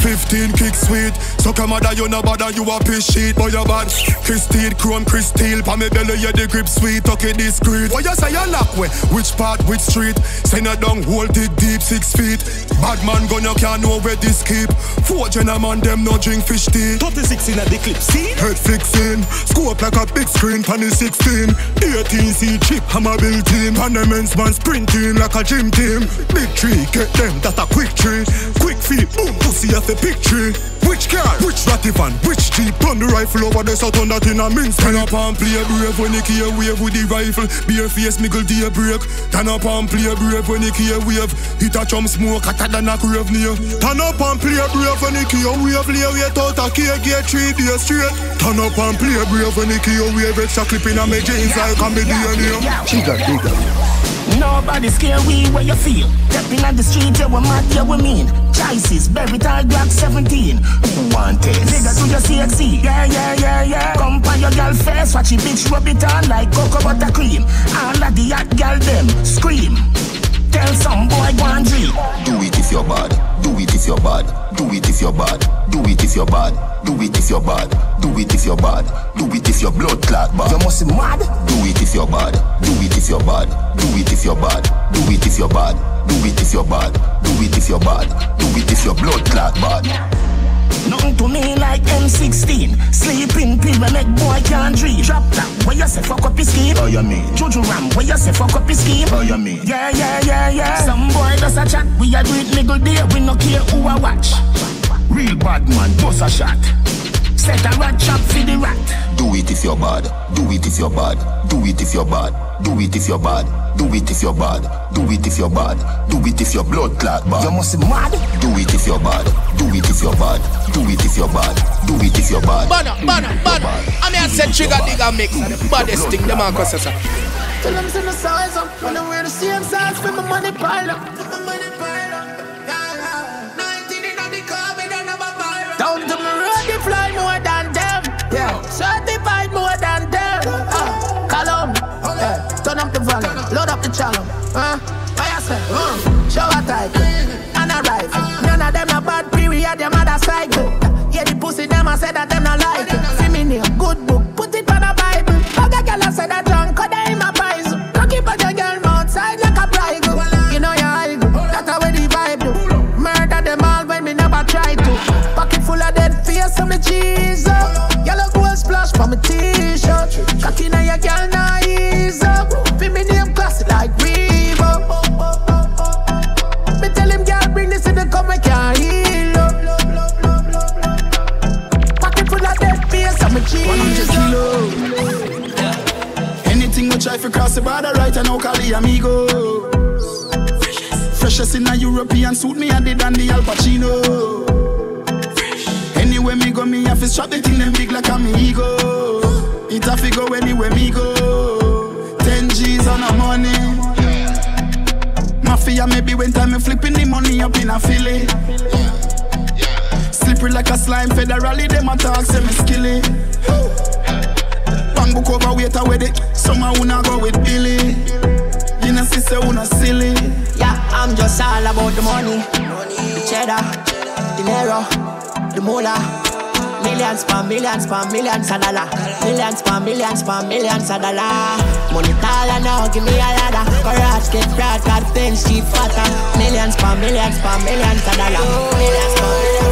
15 kick sweet. So come mother, you no bother, you a piss shit, boy you bad. Christine, chrome, crystal, pa me belly, yeah the grip sweet, okay discreet. What you say you lock way? Which part, which street? Send a down, hold it deep, six feet. Bad man gun, you can't know where this keep. Four gentlemen, them no drink fish tea. 36 in a the clip, see? Head fixing, scope like a big screen, pan the 16. 18 C chip, hammer built in. Pan the man sprinting like a gym team. Big tree, get them, that a quick tree. Quick feet, boom, pussy off the big tree. Which car? Which ratty van? Which jeep? Turn the rifle over the south on that in a mince. Turn up and play brave when you key wave with the rifle. Bare face, miggle day break. Turn up and play brave when you key wave. Hit a chum smoke, hotter than a grave near. Turn up and play brave when you key wave. Lay wait out a key, get three days straight. Turn up and play brave when you key wave. Extra clip in a me jeans like a me DNA. Trigga Digga. Nobody scare we where you feel. Stepping on the street, yeah, we mad, yeah, we mean. Choices, berry tall Glock 17. Who want this? Nigga to your CXC. Yeah, yeah, yeah, yeah. Come by your girl face, watch it bitch rub it on like cocoa butter cream. All of the hot girl them scream. Tell some boy and. Do it if you're bad. Do it if you're bad. Do it if you're bad. Do it if you're bad. Do it if you're bad. Do it if you're bad. Do it if your blood clot bad. You must be mad. Do it if you're bad. Do it if you're bad. Do it if you're bad. Do it if you're bad. Do it if you're bad. Do it if you're bad. Do it if your blood clot bad. Nothing to me like M16. Sleeping pill we make boy can't dream. Drop that, where you say fuck up his scheme? Oh, you mean? Juju Ram, where you say fuck up his scheme? Oh, you mean? Yeah, yeah, yeah, yeah. Some boy does a chat, we a do it niggle day, we no care who a watch. Real bad man, boss a shot. Set a rat trap for the rat. Do it if you're bad. Do it if you're bad. Do it if you're bad. Do it if you're bad. Do it if you're bad. Do it if you're bad. Do it if your blood clot bad. You must be mad. Do it if you're bad. Do it if you're bad. Do it if you're bad. Do it if you're bad. Banner, banner, banner. I mean, I said Trigga Digga Mix. The baddest thing, the man cause sir. Tell them send the size up. When I wear the same size, for my money pile up. Certified more than them. Uh, column. Yeah, turn up the volume, load up the channel. Uh, I say, uh, show a type. And a rifle. None of them a bad period, them other cycle. Yeah, the pussy them I said that them not like it. See me name, good book, put it on a Bible. A girl I said that drunk, cause they in my pies. Cocky but your girl outside like a bride. You know you hide, that's how the vibe do. Murder them all when me never try to. Pocket full of dead face on me cheese. Yellow for my t-shirt. Cocky now your girl now ease up. Feel me name classy like Reebok. Me tell him girl bring this in the come make your heal up. Pocket full of dead face and me cheese 100 kilo. Anything we try for cross the border right I know call the amigo Freshest in a European suit me I did and the Al Pacino. Anywhere me have to strap the thing them big like a me ego. It have to go anywhere me go. Ten G's on the money. Mafia maybe when time me flipping the money up in a Philly. Slippery like a slime, federally them a talk, say me skilly. Bang book over wait away it. Some a wanna go with Billy. You know sister wanna silly. Yeah, I'm just all about the money, the cheddar, the naira, the moolah. Millions for millions for millions of dollar. Millions for millions for millions of dollar. Money taller now, give me a ladder. Garage get broad, got things cheap fatter. Millions for millions for millions of dollar. Millions for millions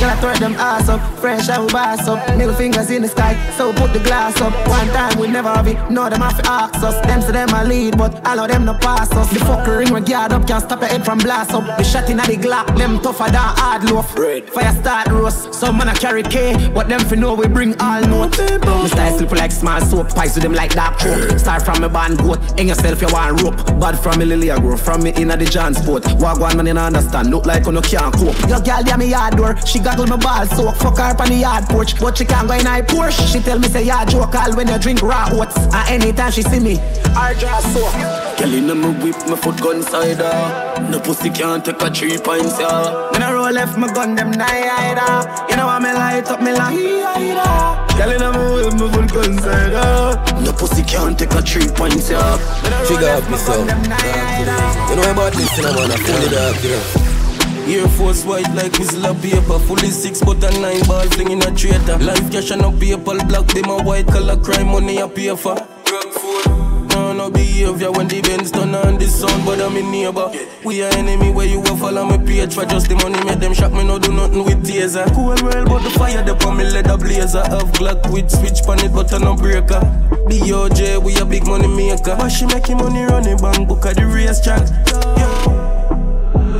Girl, I throw them ass up, fresh out bass up, middle fingers in the sky, so put the glass up. One time we never have it, no them have to ask us. Them say them a lead, but all of them no pass us. The fucker ring we guard up, can't stop your head from blast up. The shot in the Glock, them tougher than hard loaf. Red. Fire start roast, some man a carry K, but them for know we bring all note. My style slip like small soap, pies with them like dark choke. Start from me band goat, hang yourself you want rope. Bad from me lily I grow, from me inna the John sport. Walk one man you understand, look like you no can't cope. Your girl yeah me yard door, she goggle my ball so fuck her up on the yard porch, but she can't go in her Porsche. She tell me say yeah joke all when you drink raw oats. And anytime she see me, her dress so. Girl inna me whip, my foot gun side her. No pussy can't take a three pints, yeah. When I roll left my gun, them night hider. You know how me light up me like hider. Girl inna me whip, my foot gun side her. No pussy can't take a three pints, yeah. Figure out me so. You know I'm about this, and I wanna pull it up, yeah. Air Force white like whistle of paper. Fully six but a nine ball flinging a traitor. Life cash and no paper. Black them a white color crime money a pay for No, no behavior when the Benz turn on the sound But I'm in neighbor. We are enemy where you will follow my page For just the money make them shock me no do nothing with taser uh. Cool world but the fire the on me leather blazer. Have Glock with switch pan it but a no breaker. DOJ we a big money maker. But she making money running bank book at the race track yeah.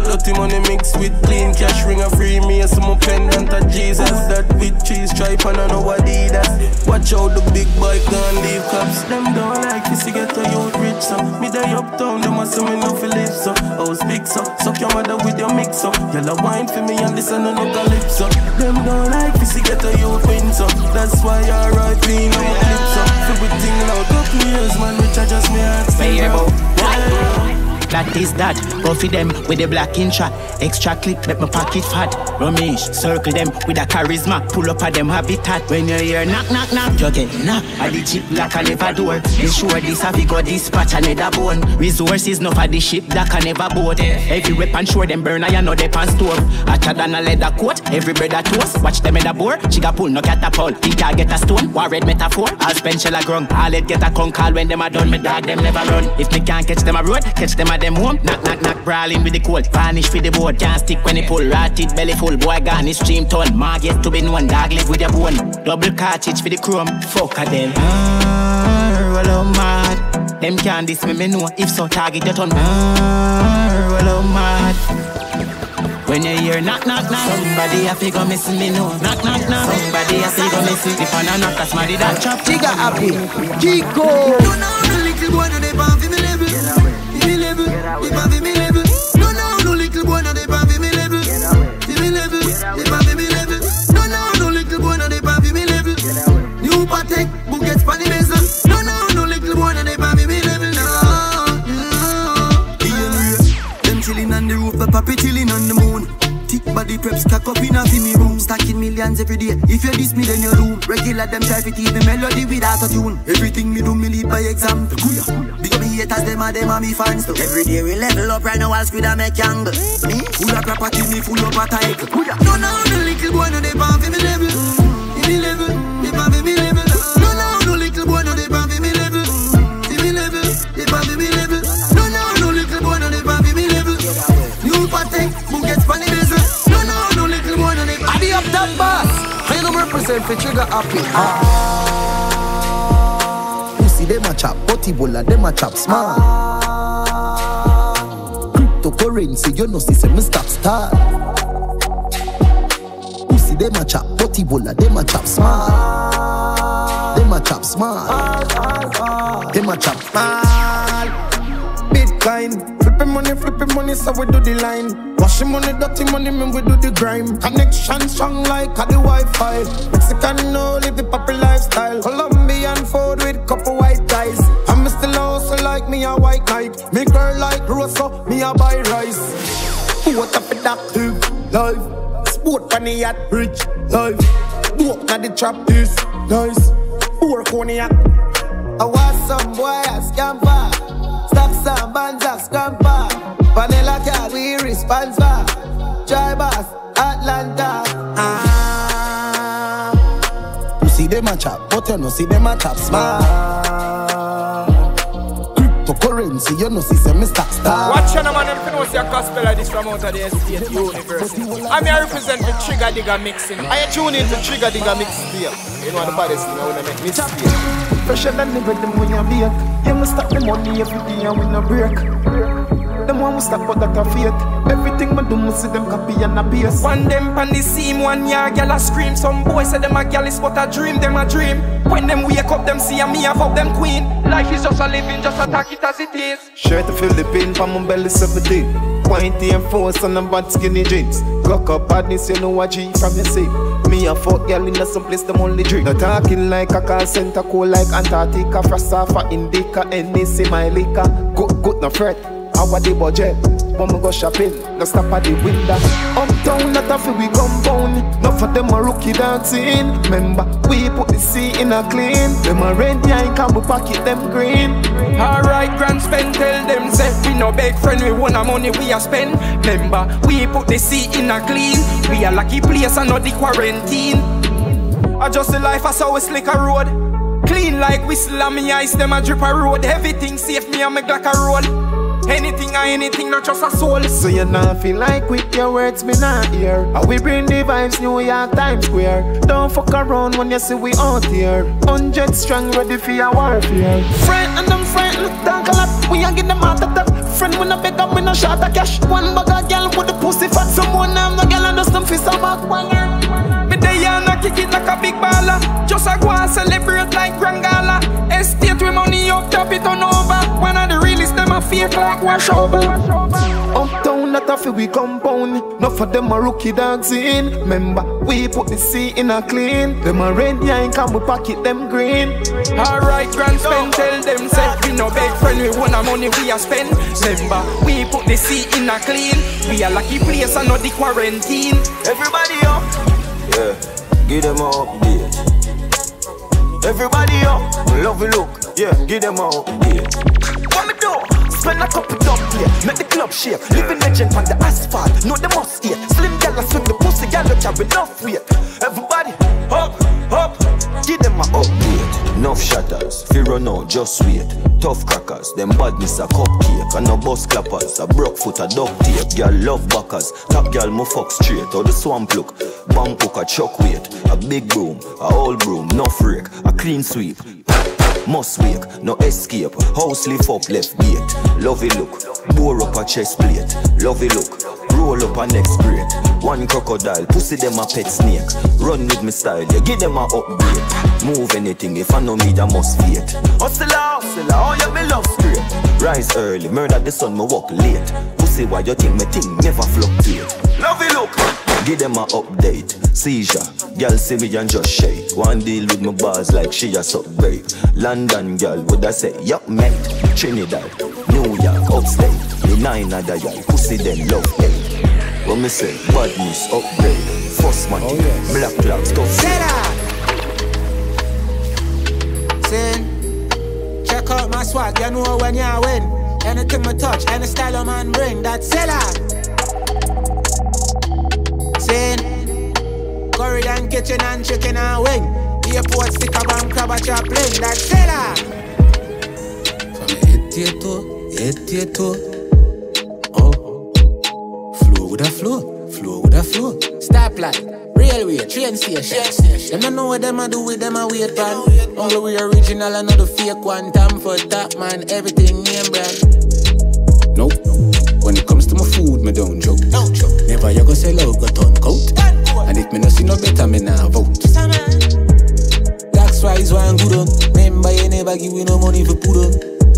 Dirty money mixed with clean cash ring a free me a some pendant of Jesus. That with cheese stripe and I know Adidas. Watch out the big boy gun leave cops. Them don't like this you get a youth rich so. Me die uptown them a say me no feel live so. House big so. Suck your mother with your mix up Yell a wine for me and listen to no calypso Them don't like this you get a youth win so. That's why I ride clean on my clips up Feel with thing loud couple years man which I just me ask yeah. That is that. Go for them with the black in shot. Extra clip, make my pocket fat. Ramesh, circle them with a charisma. Pull up at them habitat. When you hear knock, knock, knock, you get knock. At the jeep like a never door. Be sure this have go dispatch another bone. Resources no for the ship that can never board. Every weapon sure them burn, I know they pan store. Hotter than a leather coat. Every brother toast. Watch them in the board. Chiga pull no catapult. He can get a stone. War red metaphor. I'll spend shell a grung. I'll let get a con call when them a done. Me dog them never run. If me can't catch them a road, catch them a them home. Knock, knock, knock, brawling with the cold. Vanish for the board. Can't stick when he pull. Rotted belly full. Boy gone, his stream ton. Marget to be known. Dog live with the bone. Double cartridge for the chrome. Fuck a them. Ah, roll out mad. Them can't diss me, me know. If so, target your ton. Ah, roll out mad. When you hear knock knock knock Somebody a figure missing me know Knock knock knock Somebody a figure missing If I knock that's my that chop Jigga happy Kiko No no no little boy no they pan for me level, they pan for me level. No, no, no little boy, no they pan for me level. For me level, they pan for me level. No, no, no little boy, no they pan for me level. New Patek, Bugatti, Spanny Mason. No, no, no little boy, no they pan for me level. No, no. Them chilling on the roof, but papi chilling on the moon. Thick body preps, cock up in a me room. Stacking millions every day. If you diss me, then you doom. Regular them try to teach me melody without a tune. Everything me do, me lead by example. Big up me haters, them are them are me fans too. Every day we level up right now, I'll squid and make angle. Me full of property, me full of a title. No, no, no little boy, no they pan for me level. For me level, they pan for me level. No, no, no little boy, no they pan for me level. For me level, they pan for me level. No, no, no little boy, no they pan for me level. New Patek, Bugatti, Spanny Mason. No, no, no little boy, no they pan. I be up that boss. I know represent for trigger happy. Ah. Pussy them a chop, body bola them a chop small. Cryptocurrency, you know see say me stop star. Pussy them a chop, body bola them a chop small. Them them a chop small. Them a chop small. Bitcoin, flipping money, flipping money, so we do the line. Washing money, dirty money, man, we do the grime. Connection strong like the Wi-Fi. Mexican, no, live the poppy lifestyle. Colombian food with me a white knight. Me girl like Rosa, me a buy rice. What up with that life? Sport on the yacht, rich life. Walk na the trap is nice. Four cognac. I want some boy a scamper. Stop some bands a scamper. Vanilla cat we response for. Drivers Atlanta. Ah. You see them a chop, but you no see them a chop small. Cryptocurrency, you know see some Mr. Star. Watch your man and know see a gospel like this from out of the State University. I'm here represent the Trigga Digga mixing. I tune into Trigga Digga mix here. You know the baddest thing I wanna make me see. Fresher than the rhythm when you bake. You must stop the money every day and we no break. Them one will stop but that a fate Everything me do, me see them copy and a base One them pan the scene, one year gal a scream. Some boys say them a gal is but a dream, them a dream. When them wake up, them see a me have up them queen. Life is just a living, just attack it as it is. Sure to pain from my belly 17 Pointy and force on them bad skinny jeans. Cock up badness, you know what G from your seat Me a fuck girl in some place them only drink Not talking like a call center, cool like Antarctica. Frost off a Indica, NEC my liquor Good, good, no fret how the budget? When we go shopping, no stop at the window. Uptown, not a we compound. Not for them a rookie dancing. Remember, we put the sea in a clean. Them a red, yeah, can we pocket them green. Alright, grand spend, tell them say we no beg friend, we want our money we a spend. Remember, we put the sea in a clean. We a lucky place and not the quarantine. I just the life, I saw we slick a road. Clean like whistle and me ice, them a drip a road. Everything safe, me and me Glock a roll. Anything or anything, not just a soul. So you not feel like with your words, me not hear. How we bring the vibes, New York Times Square. Don't fuck around when you see we out here. Hundred strong, ready for your warfare. Friend and them friend, look down a lot. We ain't get them out of the friend when I beg up, we no shot a cash. One bag of girl with the pussy fat. Someone I'm no girl and just them fist a banger. Me day and I kick it like a big baller. Just a go and celebrate fake like wash over. Uptown, not a we compound. Not for them a rookie dogs in. Remember, we put the sea in a clean. Them a red, yeah, come we pocket them green. Alright, grand spend, tell them say we no beg friend, we want our money we a spend. Remember, we put the sea in a clean. We a lucky place and not the quarantine. Everybody up. Yeah, give them a update. Everybody up, love you look. Yeah, give them a update. What me do? Spend a couple dub here, make the club shake. Living legend on the asphalt, know the must eat. Slim gal swing the pussy, gal carry enough weight. Everybody, up, up, give them a update. Enough shatters, fear or no, just wait. Tough crackers, them badness a cupcake. And no bus clappers, a broke foot a duct tape. Girl love backers, top girl mo fuck straight. Or the swamp look, bank hook a chuck weight. A big broom, a old broom, no freak, a clean sweep. Must wake, no escape. House lift up left gate. Lovey look, bore up a chest plate. Lovey look, roll up a next grade. One crocodile, pussy them a pet snake. Run with me style, yeah, give them a upgrade. Move anything, if I know me, I must fate. Hustle, hustle, oh yeah, me love straight. Rise early, murder the sun, me walk late. Pussy, why you think me thing never fluctuate? Lovey look. Give them a update. Seizure. Girl see me and just shake. One deal with my bars like she a suck break. London girl, would I say, yup mate. Trinidad, New York, upstate. Me nine other y'all, pussy them love hate. When me say, badness upgrade. First money, oh, yes. black clouds, stuff. Sin. Check out my swag, you know when you win. Anything me touch, any style a man bring, that's seller. Curry and kitchen and chicken and wing. Airport stick a bank crab a chop link. That seller. Ah. From head to your toe, head to your toe. Oh, flow with a flow, flow with a flow. Stoplight, railway, train station. Train station. Them don't know what them a do with them a wait man. Only we original and not the fake one. Time for that man, everything name brand. Nope. When it comes to my food, me don't joke. No joke. Never you go sell out, go turn coat. And if me no see no better, me nah vote. That's why it's one good on. Remember you never give me no money for put on.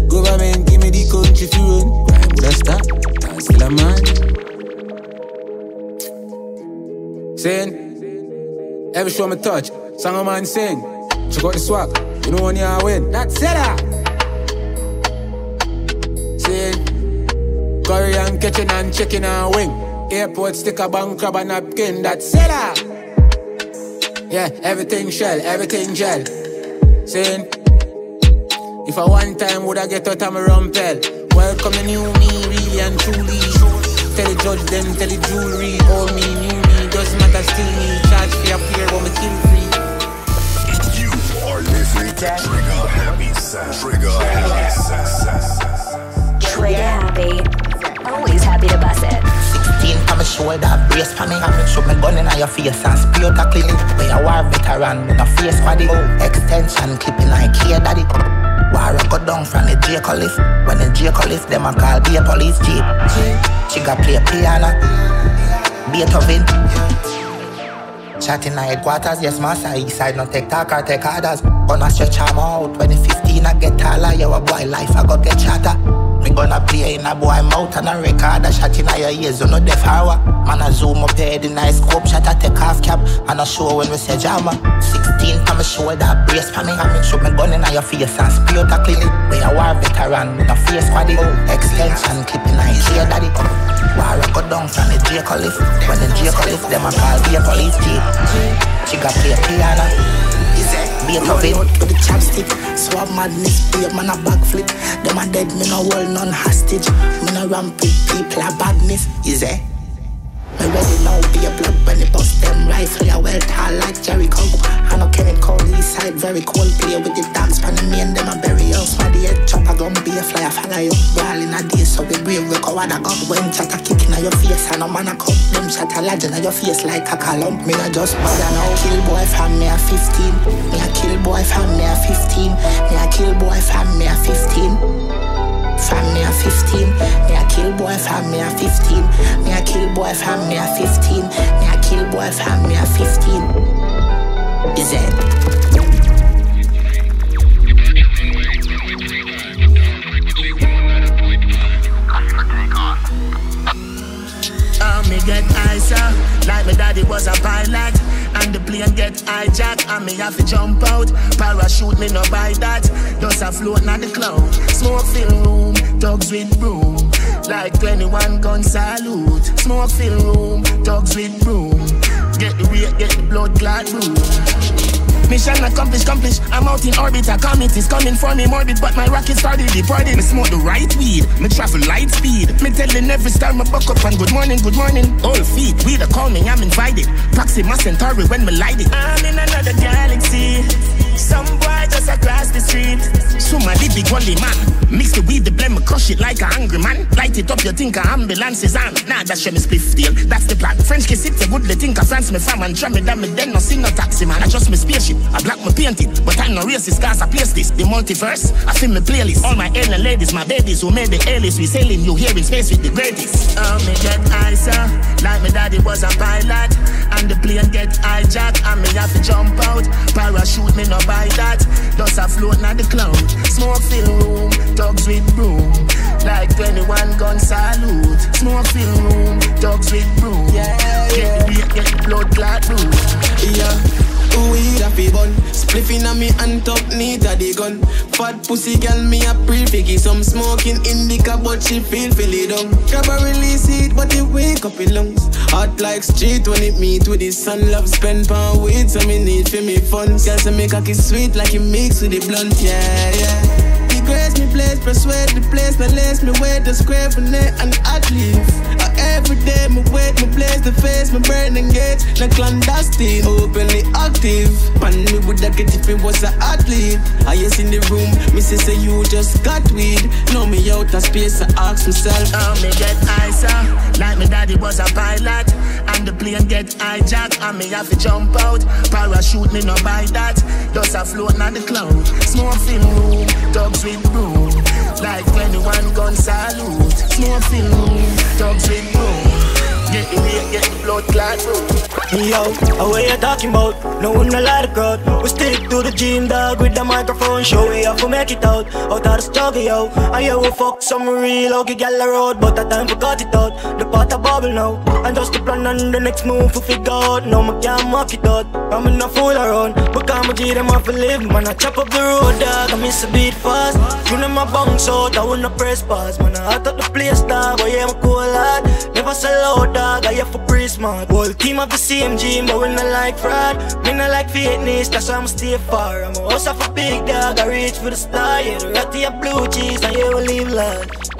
Government give me the country for run. Crime would have stop. I'm still a man. Saying, every show me touch, song a man sing. Check out the swag, you know when you win. That's it. Saying, curry and kitchen and chicken and wing. Airport sticker, bank crab and napkin. That's it. ah. Yeah, everything shell, everything gel. Saying, if I one time would I get out of my rumpel? Welcome the new me, really and truly. Tell the judge them, tell the jewelry. Old me, new me, doesn't matter, still me. Charge for your peer, but me kill free. You are listening to Trigga Happy Sound. Trigga Happy Sound. Trigger happy. Always happy to bust it. 16 on my shoulder, brace for me. Shoot me gun in your face and spray out a clinic. When a war veteran, with a face squaddy. Extension clipping like here, daddy. War go down from the J Collis. When the J Collis, them a call be a police jeep. She got play piano, Beethoven. Chatting in headquarters, yes, master. East side, no take talk or take orders. Gonna stretch arm out. 2015, I get taller. You a boy life, I go get chatter. Me gonna play in a boy mouth and a record a shot in a your ears, you know the hour. Man a zoom up head in a scope shot a take off cap and a show when we say jama. 16 on my shoulder, brace for me. I mean shoot me gun in a your face and spray out a clinic. We a war veteran with a face squaddy. Extension clip clipping I hear daddy. War I go down from the J Collis. When the J Collis, them a call a police jeep. She got play piano. Beethoven with the chapstick Swab madness, be a man a backflip. Them a dead, me no hold none hostage. Me no ramp people a badness. Is it? Me ready now, be a blood when it bust them rifle Ya well tall like Jericho. I know Kenneth Cole, east side very cold. Play with the dogs, pan me and them a bury us My the head chopper gun be a flyer follow you. Ball in a day, so we brave, we go what I got When chatter kicking at your face, and no man a come Them a legend at your face like a column. Me a just bother now, kill boy from me a 15 Me a kill boy from me a 15 Me a kill boy from me a 15 from me a 15, me a kill boy from me a 15, me a kill boy from me a 15, me a kill boy from me a 15. Is it? Me get nicer, like my daddy was a pilot. And the plane get hijacked, and me have to jump out. Parachute, me no buy that. Just a float on the cloud. Smoke fill room, dogs with broom. Like 21 gun salute. Smoke fill room, dogs with broom. Get the weight, get the blood clot room. Mission accomplished, accomplished. I'm out in orbit. A comet is coming for me morbid, but my rocket started departed. Me smoke the right weed. Me travel light speed. Me telling every star me buck up and good morning, good morning. All feet, we the me, I'm invited. Proxima Centauri when me light it. I'm in another galaxy. Some boy just across the street. So Somebody big only man. Mix the weed, the blend, me crush it like a hungry man. Light it up, you think a ambulance is on. Nah, that's me spliff deal. That's the plan. French kiss it, you good, they think a France me fam and try me that me then no see no taxi man. I just me spaceship. I black me paint it, but I'm no racist cause I place this. The multiverse, I feel me playlist. All my alien ladies, my babies who made the alias. We sailing you here in space with the greatest. Oh, me get nicer, like my daddy was a pilot. And the plane get hijacked, and me have to jump out. Parachute, me no buy that. Just a float on the cloud. Smoke fill room, dogs with broom. Like 21 gun salute. Smoke fill room, dogs with broom. Yeah, yeah. Get the weight, get the blood clot room. Yeah. Weed a fi bun Spliffing on me and top neat a the gun Fat pussy girl me a pre figgy Some smoking indica but she feel it down Grab a release it but it wake up in lungs Hot like street when it meet with the sun Love spend pound weed so me need for me funds Girl say me cocky sweet like it mix with the blunt Yeah, yeah Place persuade the place Me lace me wait the square for and leaf. uh, Every day me wait me place the face Me burn engage the clandestine Openly active Pan me would have get if it was a athlete I yes in the room Me say you just got weed Know me out of space I ask myself Oh, me get nicer, like my daddy was a pilot. And the plane get hijacked, and me have to jump out. Parachute, me no buy that. Just a float on the cloud. Smoke fill room, dogs with broom. Like 21 gun salute. Smoke fill room, dogs with broom. Get the weight, get the blood clot. Yo, what you talking about? No one a lot of crowd. We stick to the gym, dog, with the microphone. Show we have to make it out. Out of the struggle, yo. I yeah, we fuck some real ugly gal road, but that time we got it out. The pot a bubble now. And just the plan on the next move to figure out. No, I can't mock it out. I'm in a fool around. But I'm a G, them off to live. Man, I chop up the road, dog. I miss a beat fast. You know my bounce out, I wanna press pause. Man, I hot up the place, dog. But yeah, I'm cool, lad. Never sell out, dog. I have for pre smart. Whole team of the same gym, but we not like fraud. Me not like fitness, that's why I'm stay far. I'm a of a big dog, I reach for the star. Yeah, the ratty of blue cheese, and you will leave large.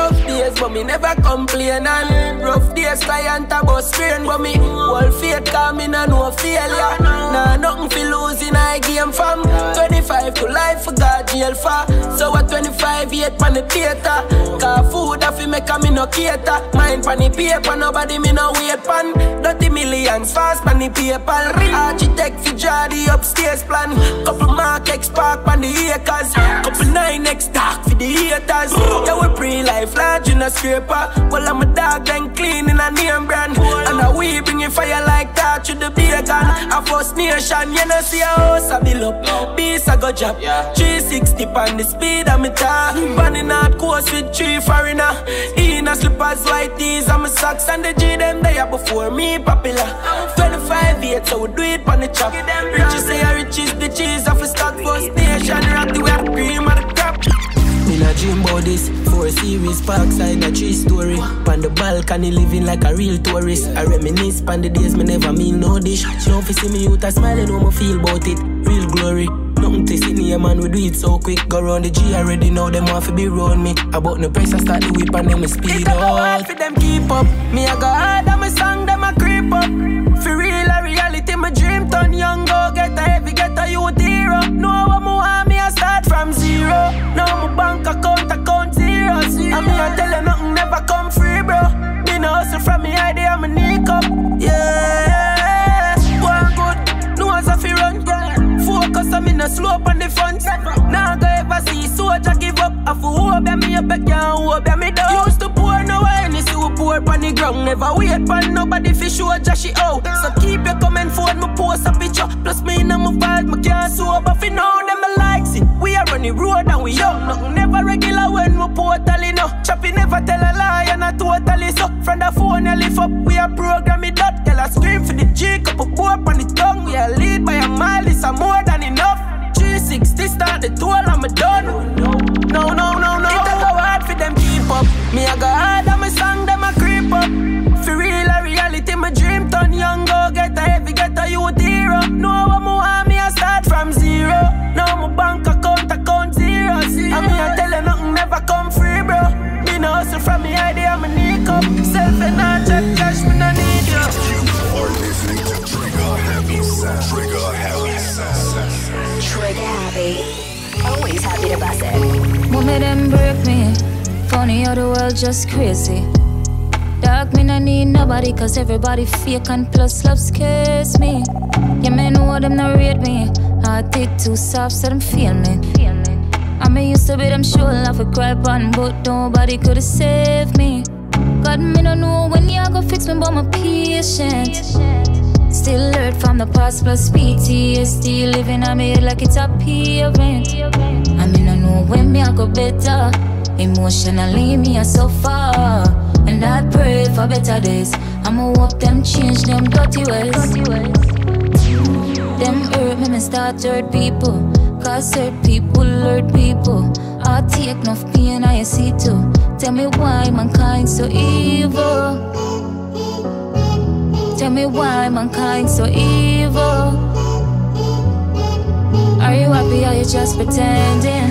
Tough days, but me never complain and rough days, client a bus train, but me whole faith come in and no failure. Nah, nothing fi losing I game from 25 to life for God jail for. So at 25 yet pan the theater. Cause food a fi make a me no cater. Mind pan the paper, nobody me no wait pan. Dirty millions fast pan the PayPal. Architect fi draw the upstairs plan. Couple mark X park pan the acres. Couple nine X dark for the haters. Yeah we pre life large in a scraper. Well I'm a dog then clean in a name brand. And a we bring it fire like that to the bacon. A first nation, you know see a house a bill up. Beast I go drop. 360 pan the speed of me tar. Running out course with three foreigner. In a slippers, white tees, and my socks and the G them there before me popular. 25 years, so we do it on the chop. Riches say a riches, the cheese off a stock first nation. Rock the way cream of the crop. In a dream about this Four series parkside a tree story. Pan the balcony living like a real tourist. I reminisce pan the days me never mean no dish. Don't fi see me out a smiling how me feel about it. Real glory. Nothing to see near man, we do it so quick. Go round the G already know them want to be round me. About no price I start the whip and then me speed up hard for them keep up. Me I go hard and my song them a creep up. For real a reality my dream turn young. Go get a heavy get a youth hero. Know what me want me I start from zero. Now my bank account account zero zero And me I tell you nothing never come free bro. Me no hustle from me idea I'm a nick up Yeah. One good No one's a fi run Focus on me no slow up on the front Now go ever see soldier give up. I for hope me up I can't hope me down Used to pour no see who pour on the ground Never wait for nobody fi show Jahshii out. So keep your comment phone me post a picture. Plus me in my fight me can't sober fi now them a likes it. We are on the road and we young Nothing never regular when we totally no Choppy never tell a lie and I totally so From the phone you lift up. We are program it that. Girl I scream for the G couple pour on the tongue. We are lead by a mile it's a more than enough. 360 start the tour I'm a done. No no no no up Me I go hard and my song them a creep up For real a reality my dream turn young go get a heavy get a youth hero Know what me want me I start from zero Now my bank account account zero zero And me I tell you nothing never come free bro Me no hustle from me idea I'm a nick up Self and I check cash me no need you You are listening to Trigga Happy Sound. Trigga Happy Sound. Trigga happy. Always happy to bust it. Mommy them break me. Funny how the world just crazy. Dark me no need nobody cause everybody fake and plus love scares me. Yeah, me know them not rate me. Heart it too soft so them feel me. I me used to be them sure love for cry but nobody could have saved me. God me no know when you go fix me but my patient. Hurt from the past plus PTSD living on me like it's a parent. I mean I know when me I go better. Emotionally me I so far. And I pray for better days. I'ma hope them change them dirty ways. Them hurt me, me start hurt people. Cause hurt people hurt people. I take enough pain, I see too. Tell me why mankind so evil. Tell me why mankind so evil. Are you happy or you just pretending?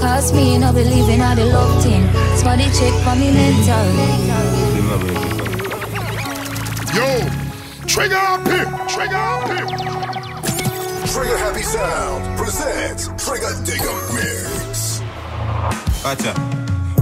Cause me no believing all the love thing. Somebody check for me mental Yo, Trigga Happy. Trigga Happy. Trigga Happy Sound presents Trigga Digga Mix. Gotcha.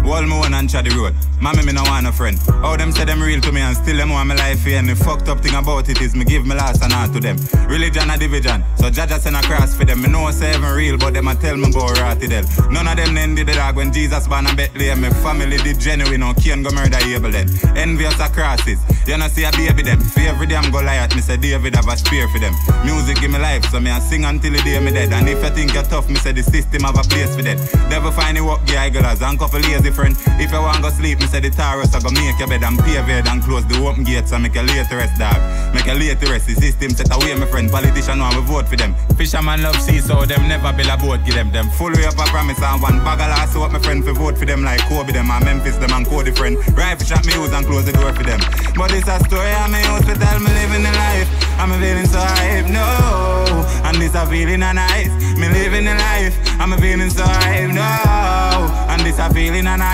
Wall me one and the road. Mommy, me no want a friend. All them say them real to me and still them want my life here. And the fucked up thing about it is me give me last and all to them. Religion a division, so Jaja send a cross for them. Me know say even real, but them a tell me go rotty them. None of them then did the dog when Jesus born a Bethlehem. My family did genuine, no can go murder Abel then. Envious a crosses, you know see a baby them. For every day I'm Goliath, me say David have a spear for them. Music give me life, so me a sing until the day me dead. And if you think you're tough, me say the system have a place for that. Never find the work, yeah, and couple lazy friend. If you want go sleep, me say the Taurus I go make your bed and pave it and close the open gates and make a late rest, dog. Make a late rest. The system set away, my friend. Politician want me vote for them. Fisherman love sea, so them never build a boat, give them them. Full way up a promise and one bag of last so my friend for vote for them like Kobe them and Memphis them and Cody friend. Rifle shot me use and close the door for them. But it's a story I'm a hospital, me living the life. I'm feeling so hype, no. And this a feeling a nice. Me living the life. I'm feeling so hype, no. And this a feeling a nice.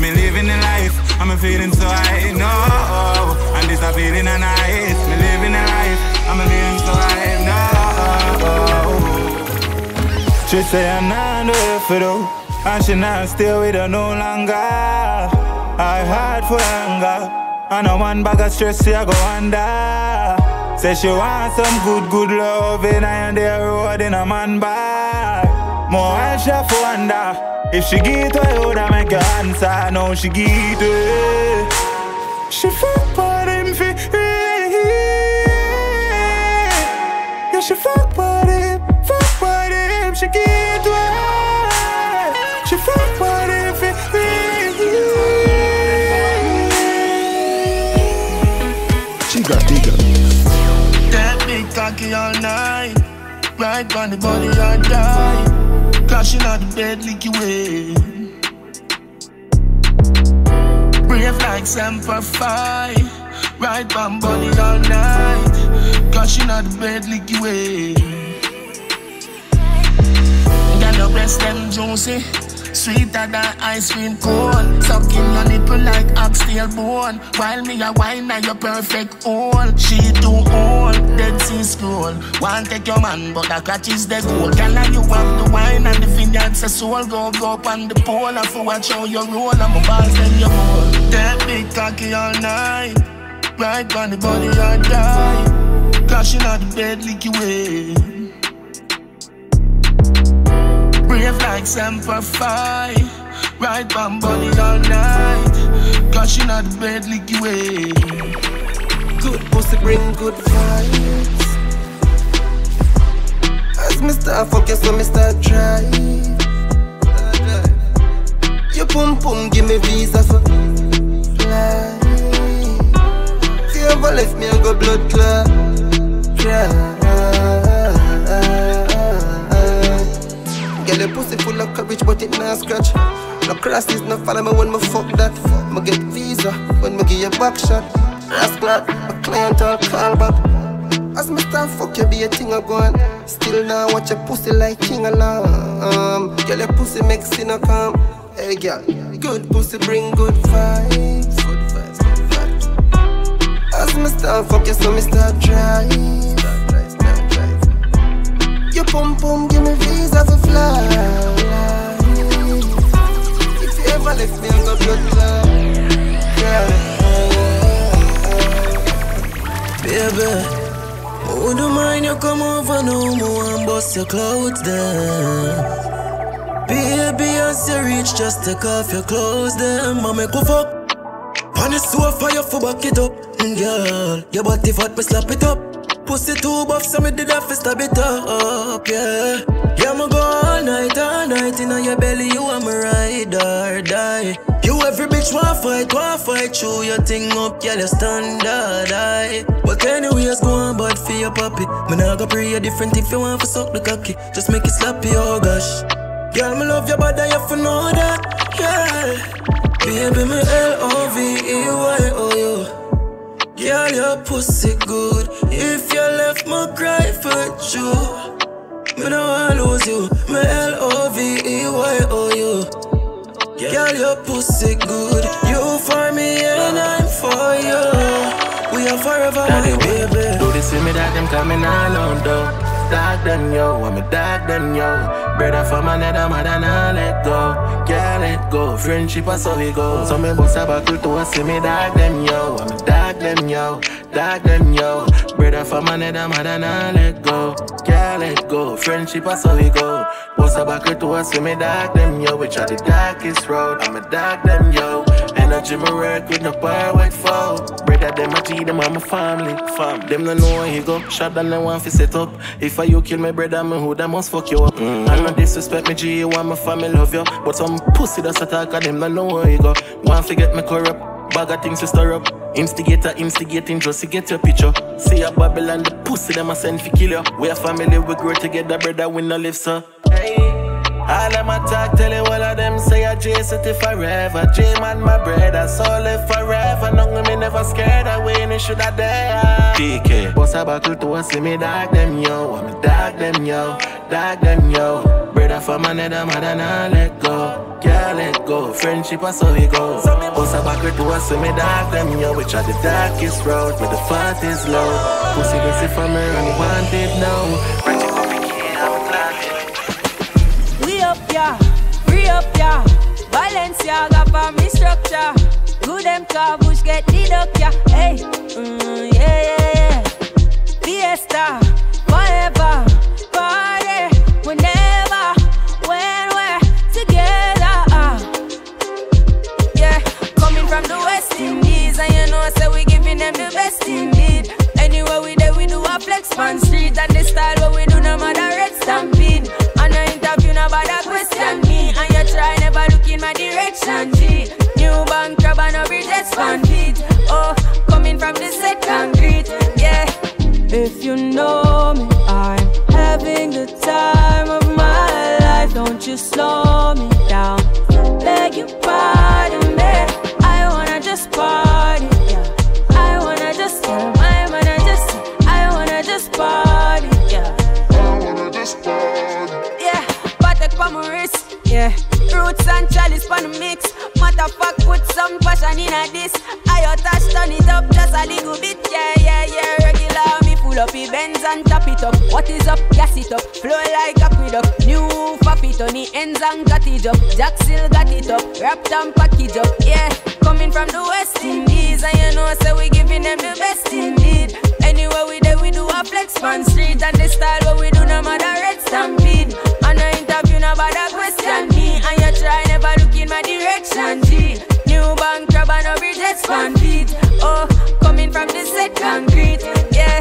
Me living the life. I'm feeling so high, no. And this a feeling a nice. Me living the life. I'm feeling so high, no. She say I'm not the for though. And she not stay with her no longer. I hard for anger. And a one bag of stress, she a go under. Say she want some good, good love and the road in a man bag. More I for wonder. If she get to you, would make her answer. Now she get it. She fuck for them fi. Yeah, she fuck for them, fuck for them. She get to it. She fuck for them fi. She got digger. That big cocky all night. Right on the body, I die. Crashing out the bed, leaky way. Brave like Semper Fi. Right bam body all night. Crashing out the bed, leaky way. Got your breast them juicy. Sweeter than ice cream cone. Sucking your nipple like oxtail bone. While me a wine now your perfect all. She too old, dead sea scroll. Want take your man, but the catch is the goal. Girl, you have the wine and the vineyard's a soul. Go go up on the pole and for watch how you roll. I'm a boss, then you roll. That big cocky all night. Right on the body, I die. Crashing out the bed, leaky way. Brave like Semper Fi. Right bam body all night. Gushing out the bed, lick you way. Good pussy bring good vibes. As me start fuck you, so me drive. Your pum pum give me visa for fly. If you ever left me, I go blood clot. Try. Girl, your pussy full of courage, but it not scratch. No crosses, no follow me when me fuck that. Me get visa when me give you back shot. Rascal, my client all call back. As me start fuck you, be a thing a going. Still now watch your pussy like king. Um, girl, your pussy makes sin a come. Hey, girl, good pussy bring good vibes. Good vibes, good vibes. As me start fuck you, so me start drive. Pum pum give me visa to fly. If you ever left me, I'm gonna blood clot. Baby, wouldn't mind you come over no more and bust your clothes down. Baby, as you reach, just take off your clothes then. I make go fuck. On the sofa, you for back it up, mm, girl. Your body fat, me slap it up. Pussy too buff, so me did have to stab it up, yeah. Yeah, me go all night, all night in your belly, you are my ride or die. You every bitch want fight, want fight, chew your thing up, yeah, you standard, I. But anyways, go on, bad for your puppy. Me nah go pray you different if you want to suck the cocky. Just make it sloppy, oh gosh. Girl, me love your body, you for know that, yeah. Baby, me L-O-V-E-Y-O-U. Girl, your pussy good. If you left me cry for you, me don't wanna lose you. Me L O V E Y O U. Girl, your pussy good. You for me and I'm for you. We are forever, my baby. Do this with me that them coming on, no, though. dog them yo, I'm a dog them yo. Brother from another mother, nah let go. Can't let go. Friendship is how we go. So me bust a buckle to see me dog them yo. I'm a dog them yo, dog them yo. Brother from another mother, nah let go. Can't let go. Friendship is how we go. Bust a buckle to us, see me dog them yo. Which are the darkest road. I'm a dog them yo. Energy me work with no power with foe. Brother them a G, them a my family. Fam, them no know where he go. Shot down them want fi set up. If I you kill my brother, me who that must fuck you up. Mm. I no disrespect me G, you want my family love you. But some pussy that's attack of them no know where he go. Want fi get me corrupt. Bag of things to stir up. Instigator, instigating just to get your picture. See a Babylon, the pussy them a send fi kill you. We a family, we grow together, brother, we no live so. Hey. All them attack, tell you all of them say a J City forever. J man, my brother, so live forever. Nothing me never scared away, and it should have there. DK, boss a buckle to us, see me dog them yo. I'm a dog them yo, dog them yo. Brother from another mother, nah let go. Can't let go, friendship is how we go. Boss a buckle to us, see me dog them yo. Which are the darkest road, where the fat is low. Pussy this if I'm and want it now. Yeah. Balenciaga for me structure. Good them car bush get the duck, yeah. Hey, mm, yeah, yeah, yeah. Fiesta, forever, party, whenever, when we're together. ah. Yeah, coming from the West Indies, and you know, say we giving them the best indeed. Anywhere we there, we do a flex on street, and the style what we do, no matter red stampede. And no interview, no bother question me, and try never look in my direction, G. New bank crab and no bridges fan. Oh, coming from the set concrete, yeah. If you know me, I'm having the time of my life. Don't you slow me down. Beg you pardon me. Yeah. Roots and chalice pan the mix. Matter fuck, put some passion in a this. I touch turn it up just a little bit, yeah, yeah, yeah. Regular me full up the Benz and tap it up. What is up? Gas it up, flow like a aqueduct. New faffy on the ends and got it up. Jack still got it up, wrapped and package up, yeah. Coming from the West Indies, and you know, I say we giving them the best indeed. Anywhere we there, we do a flex on street, and the style what we do, no matter red stampede. And no interview, no bother question direction, G. New bank crab and no bridges fan feet. Oh, coming from the set concrete, yeah.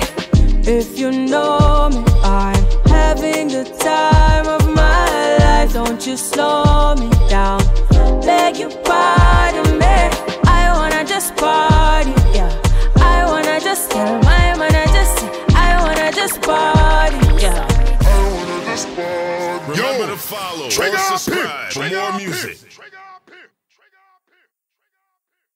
If you know me, I'm having the time of my life. Don't you slow me down. Beg you pardon me. I wanna just party, yeah. I wanna just tell my man, I just, I wanna just party, yeah. I wanna just party. Remember to follow Trigga or subscribe here. for Trigga more music. here.